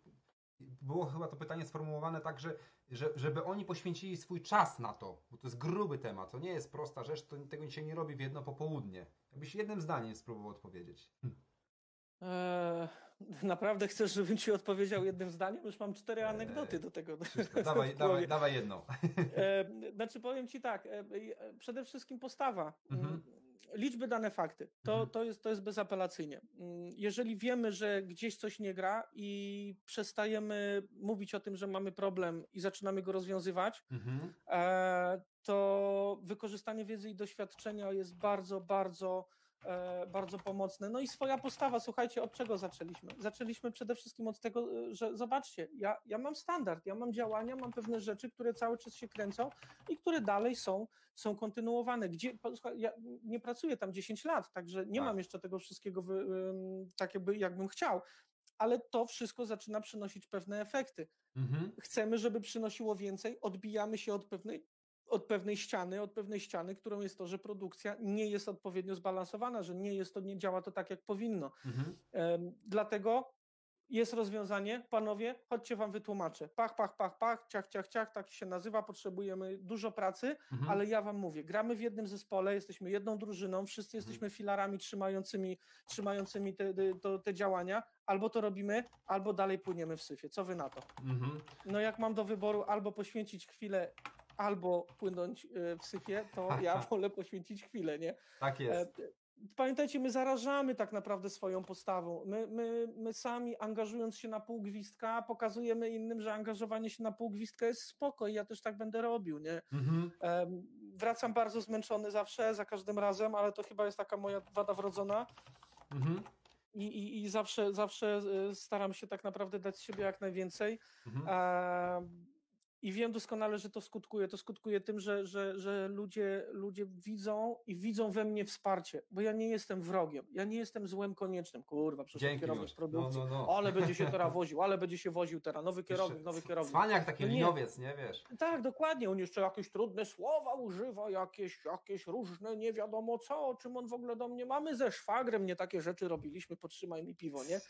było chyba to pytanie sformułowane tak, że, że, żeby oni poświęcili swój czas na to, bo to jest gruby temat, to nie jest prosta rzecz, to tego się nie robi w jedno popołudnie. Jakbyś jednym zdaniem spróbował odpowiedzieć. Eee, naprawdę chcesz, żebym ci odpowiedział jednym zdaniem? Już mam cztery eee, anegdoty do tego. Dawaj, dawaj, dawaj jedną. Eee, znaczy powiem ci tak, e, przede wszystkim postawa. Mhm liczby, dane fakty. To, mhm. to, jest, to jest bezapelacyjnie. Mm, jeżeli wiemy, że gdzieś coś nie gra i przestajemy mówić o tym, że mamy problem i zaczynamy go rozwiązywać, mhm. E, to wykorzystanie wiedzy i doświadczenia jest bardzo, bardzo bardzo pomocne. No i swoja postawa, słuchajcie, od czego zaczęliśmy? Zaczęliśmy przede wszystkim od tego, e, że zobaczcie, ja, ja mam standard, ja mam działania, mam pewne rzeczy, które cały czas się kręcą i które dalej są, są kontynuowane. Gdzie, ja nie pracuję tam 10 lat, także nie tak. mam jeszcze tego wszystkiego wy, tak jakby, jakbym chciał, ale to wszystko zaczyna przynosić pewne efekty. Mhm. Chcemy, żeby przynosiło więcej, odbijamy się od pewnej od pewnej ściany, od pewnej ściany, którą jest to, że produkcja nie jest odpowiednio zbalansowana, że nie jest to, nie działa to tak, jak powinno. Mhm. dlatego jest rozwiązanie, panowie, chodźcie wam wytłumaczę. Pach, pach, pach, pach, ciach, ciach, ciach, tak się nazywa, potrzebujemy dużo pracy, mhm. ale ja wam mówię, gramy w jednym zespole, jesteśmy jedną drużyną, wszyscy mhm. jesteśmy filarami trzymającymi, trzymającymi te, te, te, działania, albo to robimy, albo dalej płyniemy w syfie. Co wy na to? Mhm. No jak mam do wyboru albo poświęcić chwilę albo płynąć e, w syfie, to ja wolę poświęcić chwilę, nie? Tak jest. E, pamiętajcie, my zarażamy tak naprawdę swoją postawą. My, my, my sami angażując się na pół gwizdka, pokazujemy innym, że angażowanie się na pół gwizdka jest spoko i ja też tak będę robił, nie? Mhm. Wracam bardzo zmęczony zawsze, za każdym razem, ale to chyba jest taka moja wada wrodzona. Mhm. I, i, I zawsze, zawsze e, staram się tak naprawdę dać siebie jak najwięcej. Mhm. I wiem doskonale, że to skutkuje. To skutkuje tym, że, że, że ludzie, ludzie widzą i widzą we mnie wsparcie, bo ja nie jestem wrogiem. Ja nie jestem złym koniecznym. Kurwa, przyszedł kierownik produkcji. No, no, no. Ale będzie się teraz woził, ale będzie się woził teraz. Nowy kierownik, nowy kierownik. Cwaniak taki no liniowiec, nie wiesz. Tak, dokładnie. On jeszcze jakieś trudne słowa używa, jakieś, jakieś różne, nie wiadomo co, o czym on w ogóle do mnie. Mamy ze szwagrem, nie takie rzeczy robiliśmy, podtrzymaj mi piwo, nie?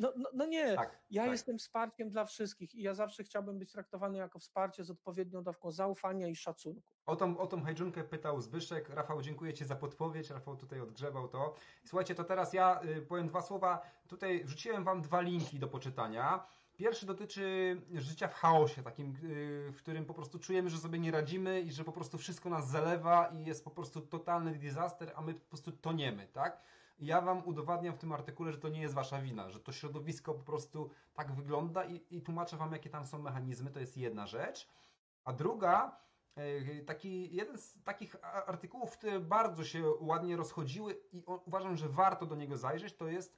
No, no, no nie. Tak, ja tak. jestem wsparciem dla wszystkich i ja zawsze chciałbym być traktowany jako wsparcie wsparcie z odpowiednią dawką zaufania i szacunku. O tą, o tą hejdżunkę pytał Zbyszek. Rafał, dziękuję Ci za podpowiedź. Rafał tutaj odgrzewał to. Słuchajcie, to teraz ja y, powiem dwa słowa. Tutaj wrzuciłem Wam dwa linki do poczytania. Pierwszy dotyczy życia w chaosie, takim, y, w którym po prostu czujemy, że sobie nie radzimy i że po prostu wszystko nas zalewa i jest po prostu totalny disaster, a my po prostu toniemy, tak? Ja Wam udowadniam w tym artykule, że to nie jest Wasza wina, że to środowisko po prostu tak wygląda i, i tłumaczę Wam, jakie tam są mechanizmy, to jest jedna rzecz. A druga, e, taki, jeden z takich artykułów, które bardzo się ładnie rozchodziły i uważam, że warto do niego zajrzeć, to jest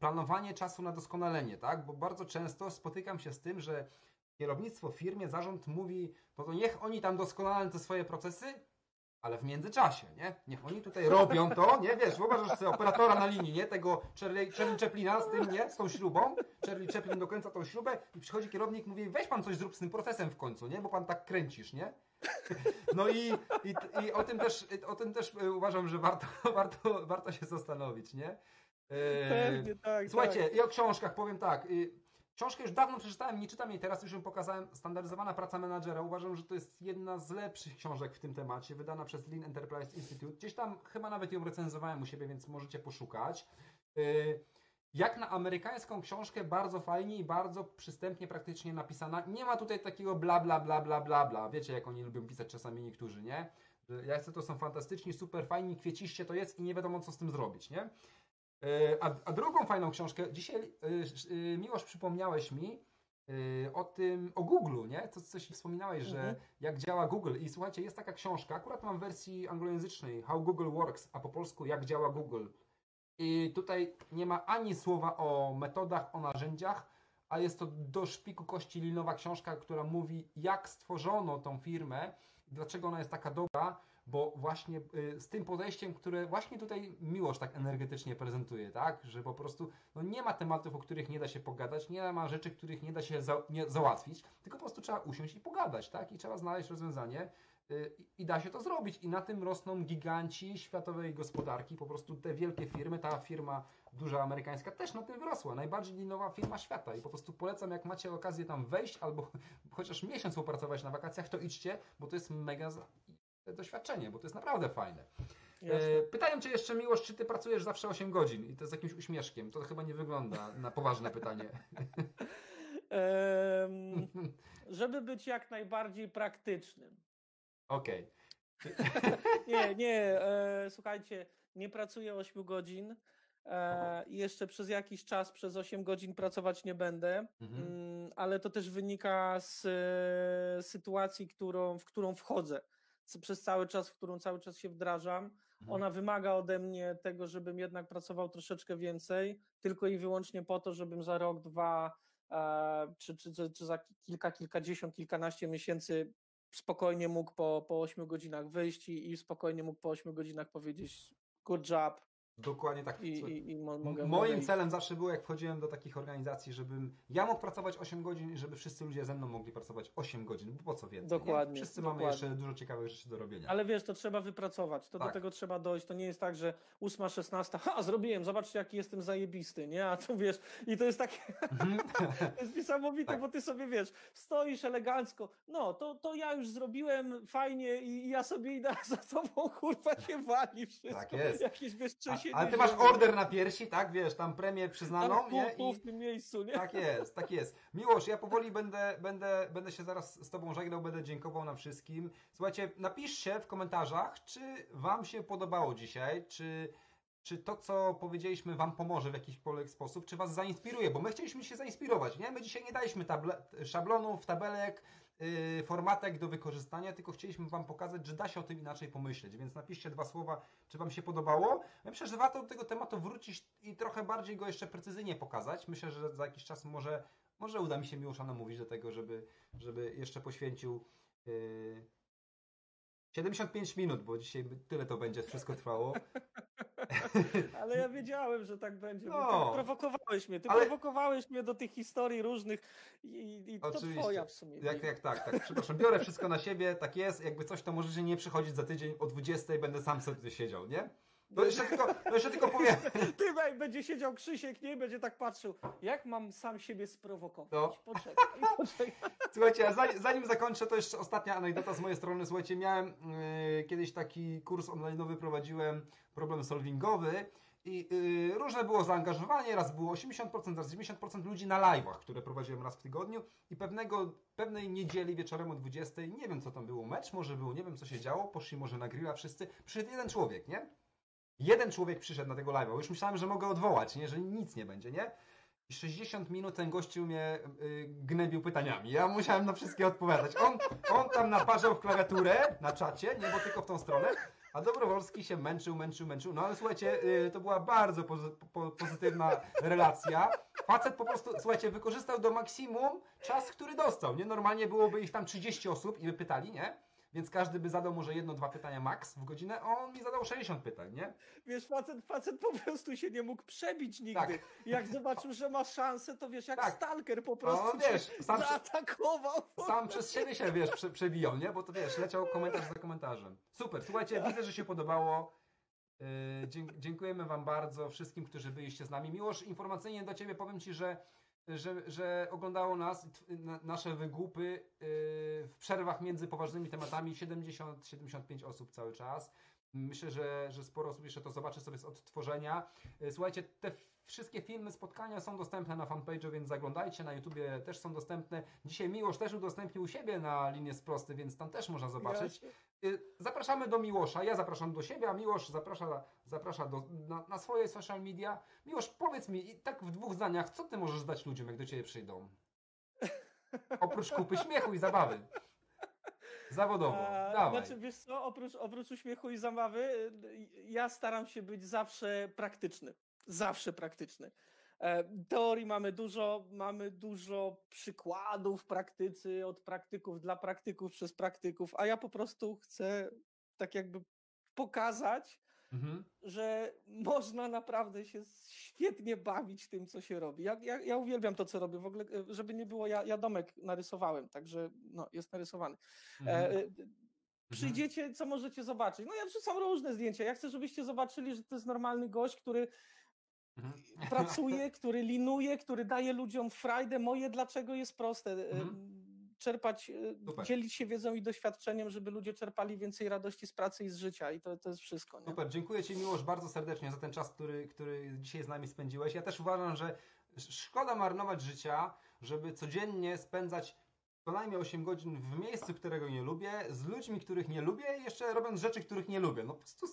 planowanie czasu na doskonalenie, tak? Bo bardzo często spotykam się z tym, że kierownictwo firmie, zarząd mówi, no to niech oni tam doskonalą te swoje procesy, ale w międzyczasie, nie? Niech oni tutaj robią to, nie? Wiesz, wyobrażasz sobie operatora na linii, nie? Tego Charlie, Charlie Chaplina z tym, nie? Z tą śrubą. Charlie Chaplin dokręca tą śrubę i przychodzi kierownik mówi, weź pan coś zrób z tym procesem w końcu, nie? Bo pan tak kręcisz, nie? No i, i, i o, tym też, o tym też e, uważam, że warto, warto, warto się zastanowić, nie? Pewnie, tak. Słuchajcie, tak. i o książkach powiem tak. Książkę już dawno przeczytałem, nie czytam jej teraz, już ją pokazałem. Standaryzowana praca menadżera. Uważam, że to jest jedna z lepszych książek w tym temacie, wydana przez Lean Enterprise Institute. Gdzieś tam chyba nawet ją recenzowałem u siebie, więc możecie poszukać. Y, jak na amerykańską książkę, bardzo fajnie i bardzo przystępnie, praktycznie napisana. Nie ma tutaj takiego bla, bla, bla, bla, bla, bla. Wiecie, jak oni lubią pisać czasami niektórzy, nie? Jacy to są fantastyczni, super fajni, kwieciście to jest i nie wiadomo, co z tym zrobić, nie? E, a, a, drugą fajną książkę, dzisiaj yy, Miłosz przypomniałeś mi o tym, o Google, nie? To coś wspominałeś, mhm. że jak działa Google. I słuchajcie, jest taka książka, akurat mam w wersji anglojęzycznej, How Google Works, a po polsku jak działa Google. I tutaj nie ma ani słowa o metodach, o narzędziach, a jest to do szpiku kości linowa książka, która mówi, jak stworzono tą firmę, dlaczego ona jest taka dobra, bo właśnie y, z tym podejściem, które właśnie tutaj Miłosz tak energetycznie prezentuje, tak, że po prostu no nie ma tematów, o których nie da się pogadać, nie ma rzeczy, których nie da się za, nie, załatwić, tylko po prostu trzeba usiąść i pogadać, tak, i trzeba znaleźć rozwiązanie y, i da się to zrobić. I na tym rosną giganci światowej gospodarki, po prostu te wielkie firmy, ta firma duża amerykańska też na tym wyrosła. Najbardziej linowa firma świata i po prostu polecam, jak macie okazję tam wejść albo chociaż miesiąc popracować na wakacjach, to idźcie, bo to jest mega doświadczenie, bo to jest naprawdę fajne. E, pytają Cię jeszcze, Miłosz, czy Ty pracujesz zawsze 8 godzin? I to z jakimś uśmieszkiem. To chyba nie wygląda na poważne pytanie. Um, żeby być jak najbardziej praktycznym. Okej. Okay. nie, nie, e, słuchajcie, nie pracuję 8 godzin. E, jeszcze przez jakiś czas, przez 8 godzin pracować nie będę, mhm. Mm, ale to też wynika z e, sytuacji, którą, w którą wchodzę przez cały czas, w którą cały czas się wdrażam. Mhm. Ona wymaga ode mnie tego, żebym jednak pracował troszeczkę więcej, tylko i wyłącznie po to, żebym za rok, dwa, e, czy, czy, czy, czy za kilka, kilkadziesiąt, kilkanaście miesięcy spokojnie mógł po, po 8 godzinach wyjść i, i spokojnie mógł po 8 godzinach powiedzieć good job, Dokładnie tak. I, i, i mo mogę, Moim mogę celem zawsze było, jak wchodziłem do takich organizacji, żebym ja mógł pracować 8 godzin i żeby wszyscy ludzie ze mną mogli pracować 8 godzin, bo po co więcej? Dokładnie. Nie? Wszyscy dokładnie. mamy jeszcze dużo ciekawych rzeczy do robienia. Ale wiesz, to trzeba wypracować, to tak. do tego trzeba dojść. To nie jest tak, że 8, 16, ha, zrobiłem, zobaczcie jaki jestem zajebisty, nie? A tu wiesz, i to jest takie, mhm. to jest niesamowite, tak. bo ty sobie wiesz, stoisz elegancko, no to, to ja już zrobiłem fajnie i ja sobie idę za tobą, kurwa się wali wszystko. Tak jest. Jakieś wiesz, a, ale ty masz order na piersi, tak, wiesz, tam premię przyznaną, nie? I... w tym miejscu, nie? Tak jest, tak jest. Miłosz, ja powoli będę, będę, będę się zaraz z Tobą żegnał, będę dziękował na wszystkim. Słuchajcie, napiszcie w komentarzach, czy Wam się podobało dzisiaj, czy czy to, co powiedzieliśmy, Wam pomoże w jakikolwiek sposób, czy Was zainspiruje, bo my chcieliśmy się zainspirować, nie? My dzisiaj nie daliśmy table, szablonów, tabelek, formatek do wykorzystania, tylko chcieliśmy Wam pokazać, że da się o tym inaczej pomyśleć, więc napiszcie dwa słowa, czy Wam się podobało. Myślę, że warto do tego tematu wrócić i trochę bardziej go jeszcze precyzyjnie pokazać. Myślę, że za jakiś czas może, może uda mi się Miłosza namówić do tego, żeby, żeby jeszcze poświęcił yy, 75 minut, bo dzisiaj tyle to będzie wszystko trwało. Ale ja wiedziałem, że tak będzie. No. Ty prowokowałeś mnie. Ty Ale... prowokowałeś mnie do tych historii różnych i, i to twoja w sumie. Jak, jak tak, tak. Przepraszam, biorę wszystko na siebie, tak jest. Jakby coś, to możecie nie przychodzić za tydzień o 20 będę sam sobie siedział, nie? To jeszcze tylko, to jeszcze tylko powiem. Ty będzie siedział Krzysiek, nie? Będzie tak patrzył, jak mam sam siebie sprowokować. No. Poczekaj, poczekaj. Słuchajcie, zanim, zanim zakończę, to jeszcze ostatnia anegdota z mojej strony. Słuchajcie, miałem yy, kiedyś taki kurs online'owy, prowadziłem problem solvingowy i yy, różne było zaangażowanie, raz było 80%, raz 90% ludzi na live'ach, które prowadziłem raz w tygodniu i pewnego, pewnej niedzieli wieczorem o 20, nie wiem co tam było, mecz może był, nie wiem co się działo, poszli może na grilla wszyscy, przyszedł jeden człowiek, nie? Jeden człowiek przyszedł na tego live'a, już myślałem, że mogę odwołać, nie? Że nic nie będzie, nie? I 60 minut ten gościu mnie y, gnębił pytaniami. Ja musiałem na wszystkie odpowiadać. On, on tam naparzał w klawiaturę na czacie, nie bo tylko w tą stronę, a Dobrowolski się męczył, męczył, męczył. No ale słuchajcie, y, to była bardzo po, pozytywna relacja. Facet po prostu, słuchajcie, wykorzystał do maksimum czas, który dostał. Nie normalnie byłoby ich tam 30 osób i by pytali, nie? Więc każdy by zadał może jedno, dwa pytania max w godzinę, a on mi zadał 60 pytań, nie? Wiesz, facet, facet po prostu się nie mógł przebić nigdy. Tak. Jak zobaczył, że ma szansę, to wiesz, jak tak. stalker po prostu no, wiesz, sam zaatakował. Sam przez siebie się, wiesz, prze, przebijał, nie? Bo to wiesz, leciał komentarz za komentarzem. Super, słuchajcie, widzę, że się podobało. Yy, dziękujemy Wam bardzo, wszystkim, którzy byliście z nami. Miłość, informacyjnie do Ciebie powiem Ci, że że, że oglądało nas nasze wygłupy yy, w przerwach między poważnymi tematami 70-75 osób cały czas. Myślę, że, że sporo osób jeszcze to zobaczy sobie z odtworzenia. Yy, słuchajcie, te wszystkie filmy, spotkania są dostępne na fanpage'u, więc zaglądajcie. Na YouTubie też są dostępne. Dzisiaj Miłosz też udostępnił u siebie na linię sprosty, więc tam też można zobaczyć. Y, zapraszamy do Miłosza, ja zapraszam do siebie, a Miłosz zaprasza, zaprasza do, na, na swoje social media. Miłosz, powiedz mi, tak w dwóch zdaniach, co ty możesz dać ludziom, jak do ciebie przyjdą? Oprócz kupy śmiechu i zabawy. Zawodowo. A, Dawaj. Znaczy, wiesz co, oprócz, oprócz uśmiechu i zabawy, y, ja staram się być zawsze praktyczny. Zawsze praktyczny. E, teorii mamy dużo, mamy dużo przykładów praktycy, od praktyków dla praktyków przez praktyków, a ja po prostu chcę tak jakby pokazać, mhm. że można naprawdę się świetnie bawić tym, co się robi. Ja, ja, ja, uwielbiam to, co robię. W ogóle, e, żeby nie było, ja, ja domek narysowałem, także no, jest narysowany. E, mhm. E, przyjdziecie, co możecie zobaczyć? No ja wrzucam różne zdjęcia. Ja chcę, żebyście zobaczyli, że to jest normalny gość, który Mhm. pracuje, który linuje, który daje ludziom frajdę. Moje dlaczego jest proste. E, mhm. Czerpać, e, Super. dzielić się wiedzą i doświadczeniem, żeby ludzie czerpali więcej radości z pracy i z życia i to, to jest wszystko. Nie? Super, dziękuję Ci Miłosz bardzo serdecznie za ten czas, który, który dzisiaj z nami spędziłeś. Ja też uważam, że szkoda marnować życia, żeby codziennie spędzać co najmniej 8 godzin w miejscu, którego nie lubię, z ludźmi, których nie lubię, jeszcze robiąc rzeczy, których nie lubię. No po prostu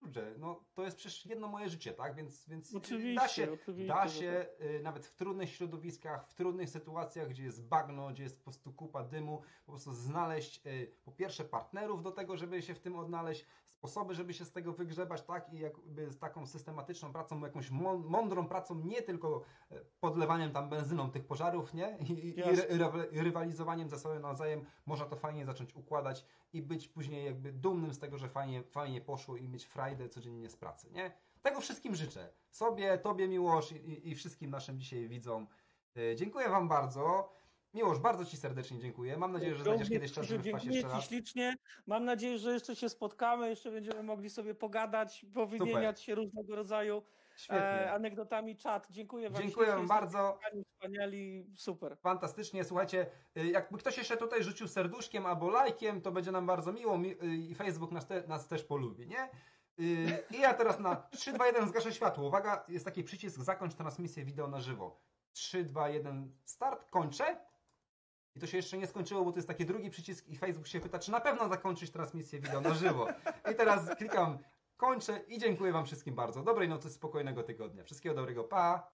kurczę, no to jest przecież jedno moje życie, tak? Więc, więc oczywiście, da się, oczywiście, da się tak. y, nawet w trudnych środowiskach, w trudnych sytuacjach, gdzie jest bagno, gdzie jest po prostu kupa dymu, po prostu znaleźć y, po pierwsze partnerów do tego, żeby się w tym odnaleźć, sposoby, żeby się z tego wygrzebać, tak? I jakby z taką systematyczną pracą, jakąś mądrą pracą, nie tylko e, podlewaniem tam benzyną tych pożarów, nie? I, i, i rywalizowaniem ze sobą nawzajem, można to fajnie zacząć układać i być później jakby dumnym z tego, że fajnie, fajnie poszło i mieć frajdę codziennie z pracy, nie? Tego wszystkim życzę. Sobie, Tobie Miłosz i, i wszystkim naszym dzisiaj widzom. E, dziękuję Wam bardzo. Miłosz, bardzo Ci serdecznie dziękuję. Mam nadzieję, że znajdziesz kiedyś czas, żeby wpaść jeszcze raz. Ślicznie. Mam nadzieję, że jeszcze się spotkamy, jeszcze będziemy mogli sobie pogadać, powymieniać Super. się różnego rodzaju e, anegdotami. Czat, dziękuję Wam. Dziękuję Wam bardzo. Wspaniali, super. Fantastycznie. Słuchajcie, y, jakby ktoś jeszcze tutaj rzucił serduszkiem albo lajkiem, to będzie nam bardzo miło y, i Facebook nas, te, nas też polubi, nie? Y, I ja teraz na 3, 2, 1 zgaszę światło. Uwaga, jest taki przycisk zakończ transmisję wideo na żywo. 3, 2, 1, start, kończę. I to się jeszcze nie skończyło, bo to jest taki drugi przycisk i Facebook się pyta, czy na pewno zakończyć transmisję wideo na żywo. I teraz klikam kończę i dziękuję Wam wszystkim bardzo. Dobrej nocy, spokojnego tygodnia. Wszystkiego dobrego, pa!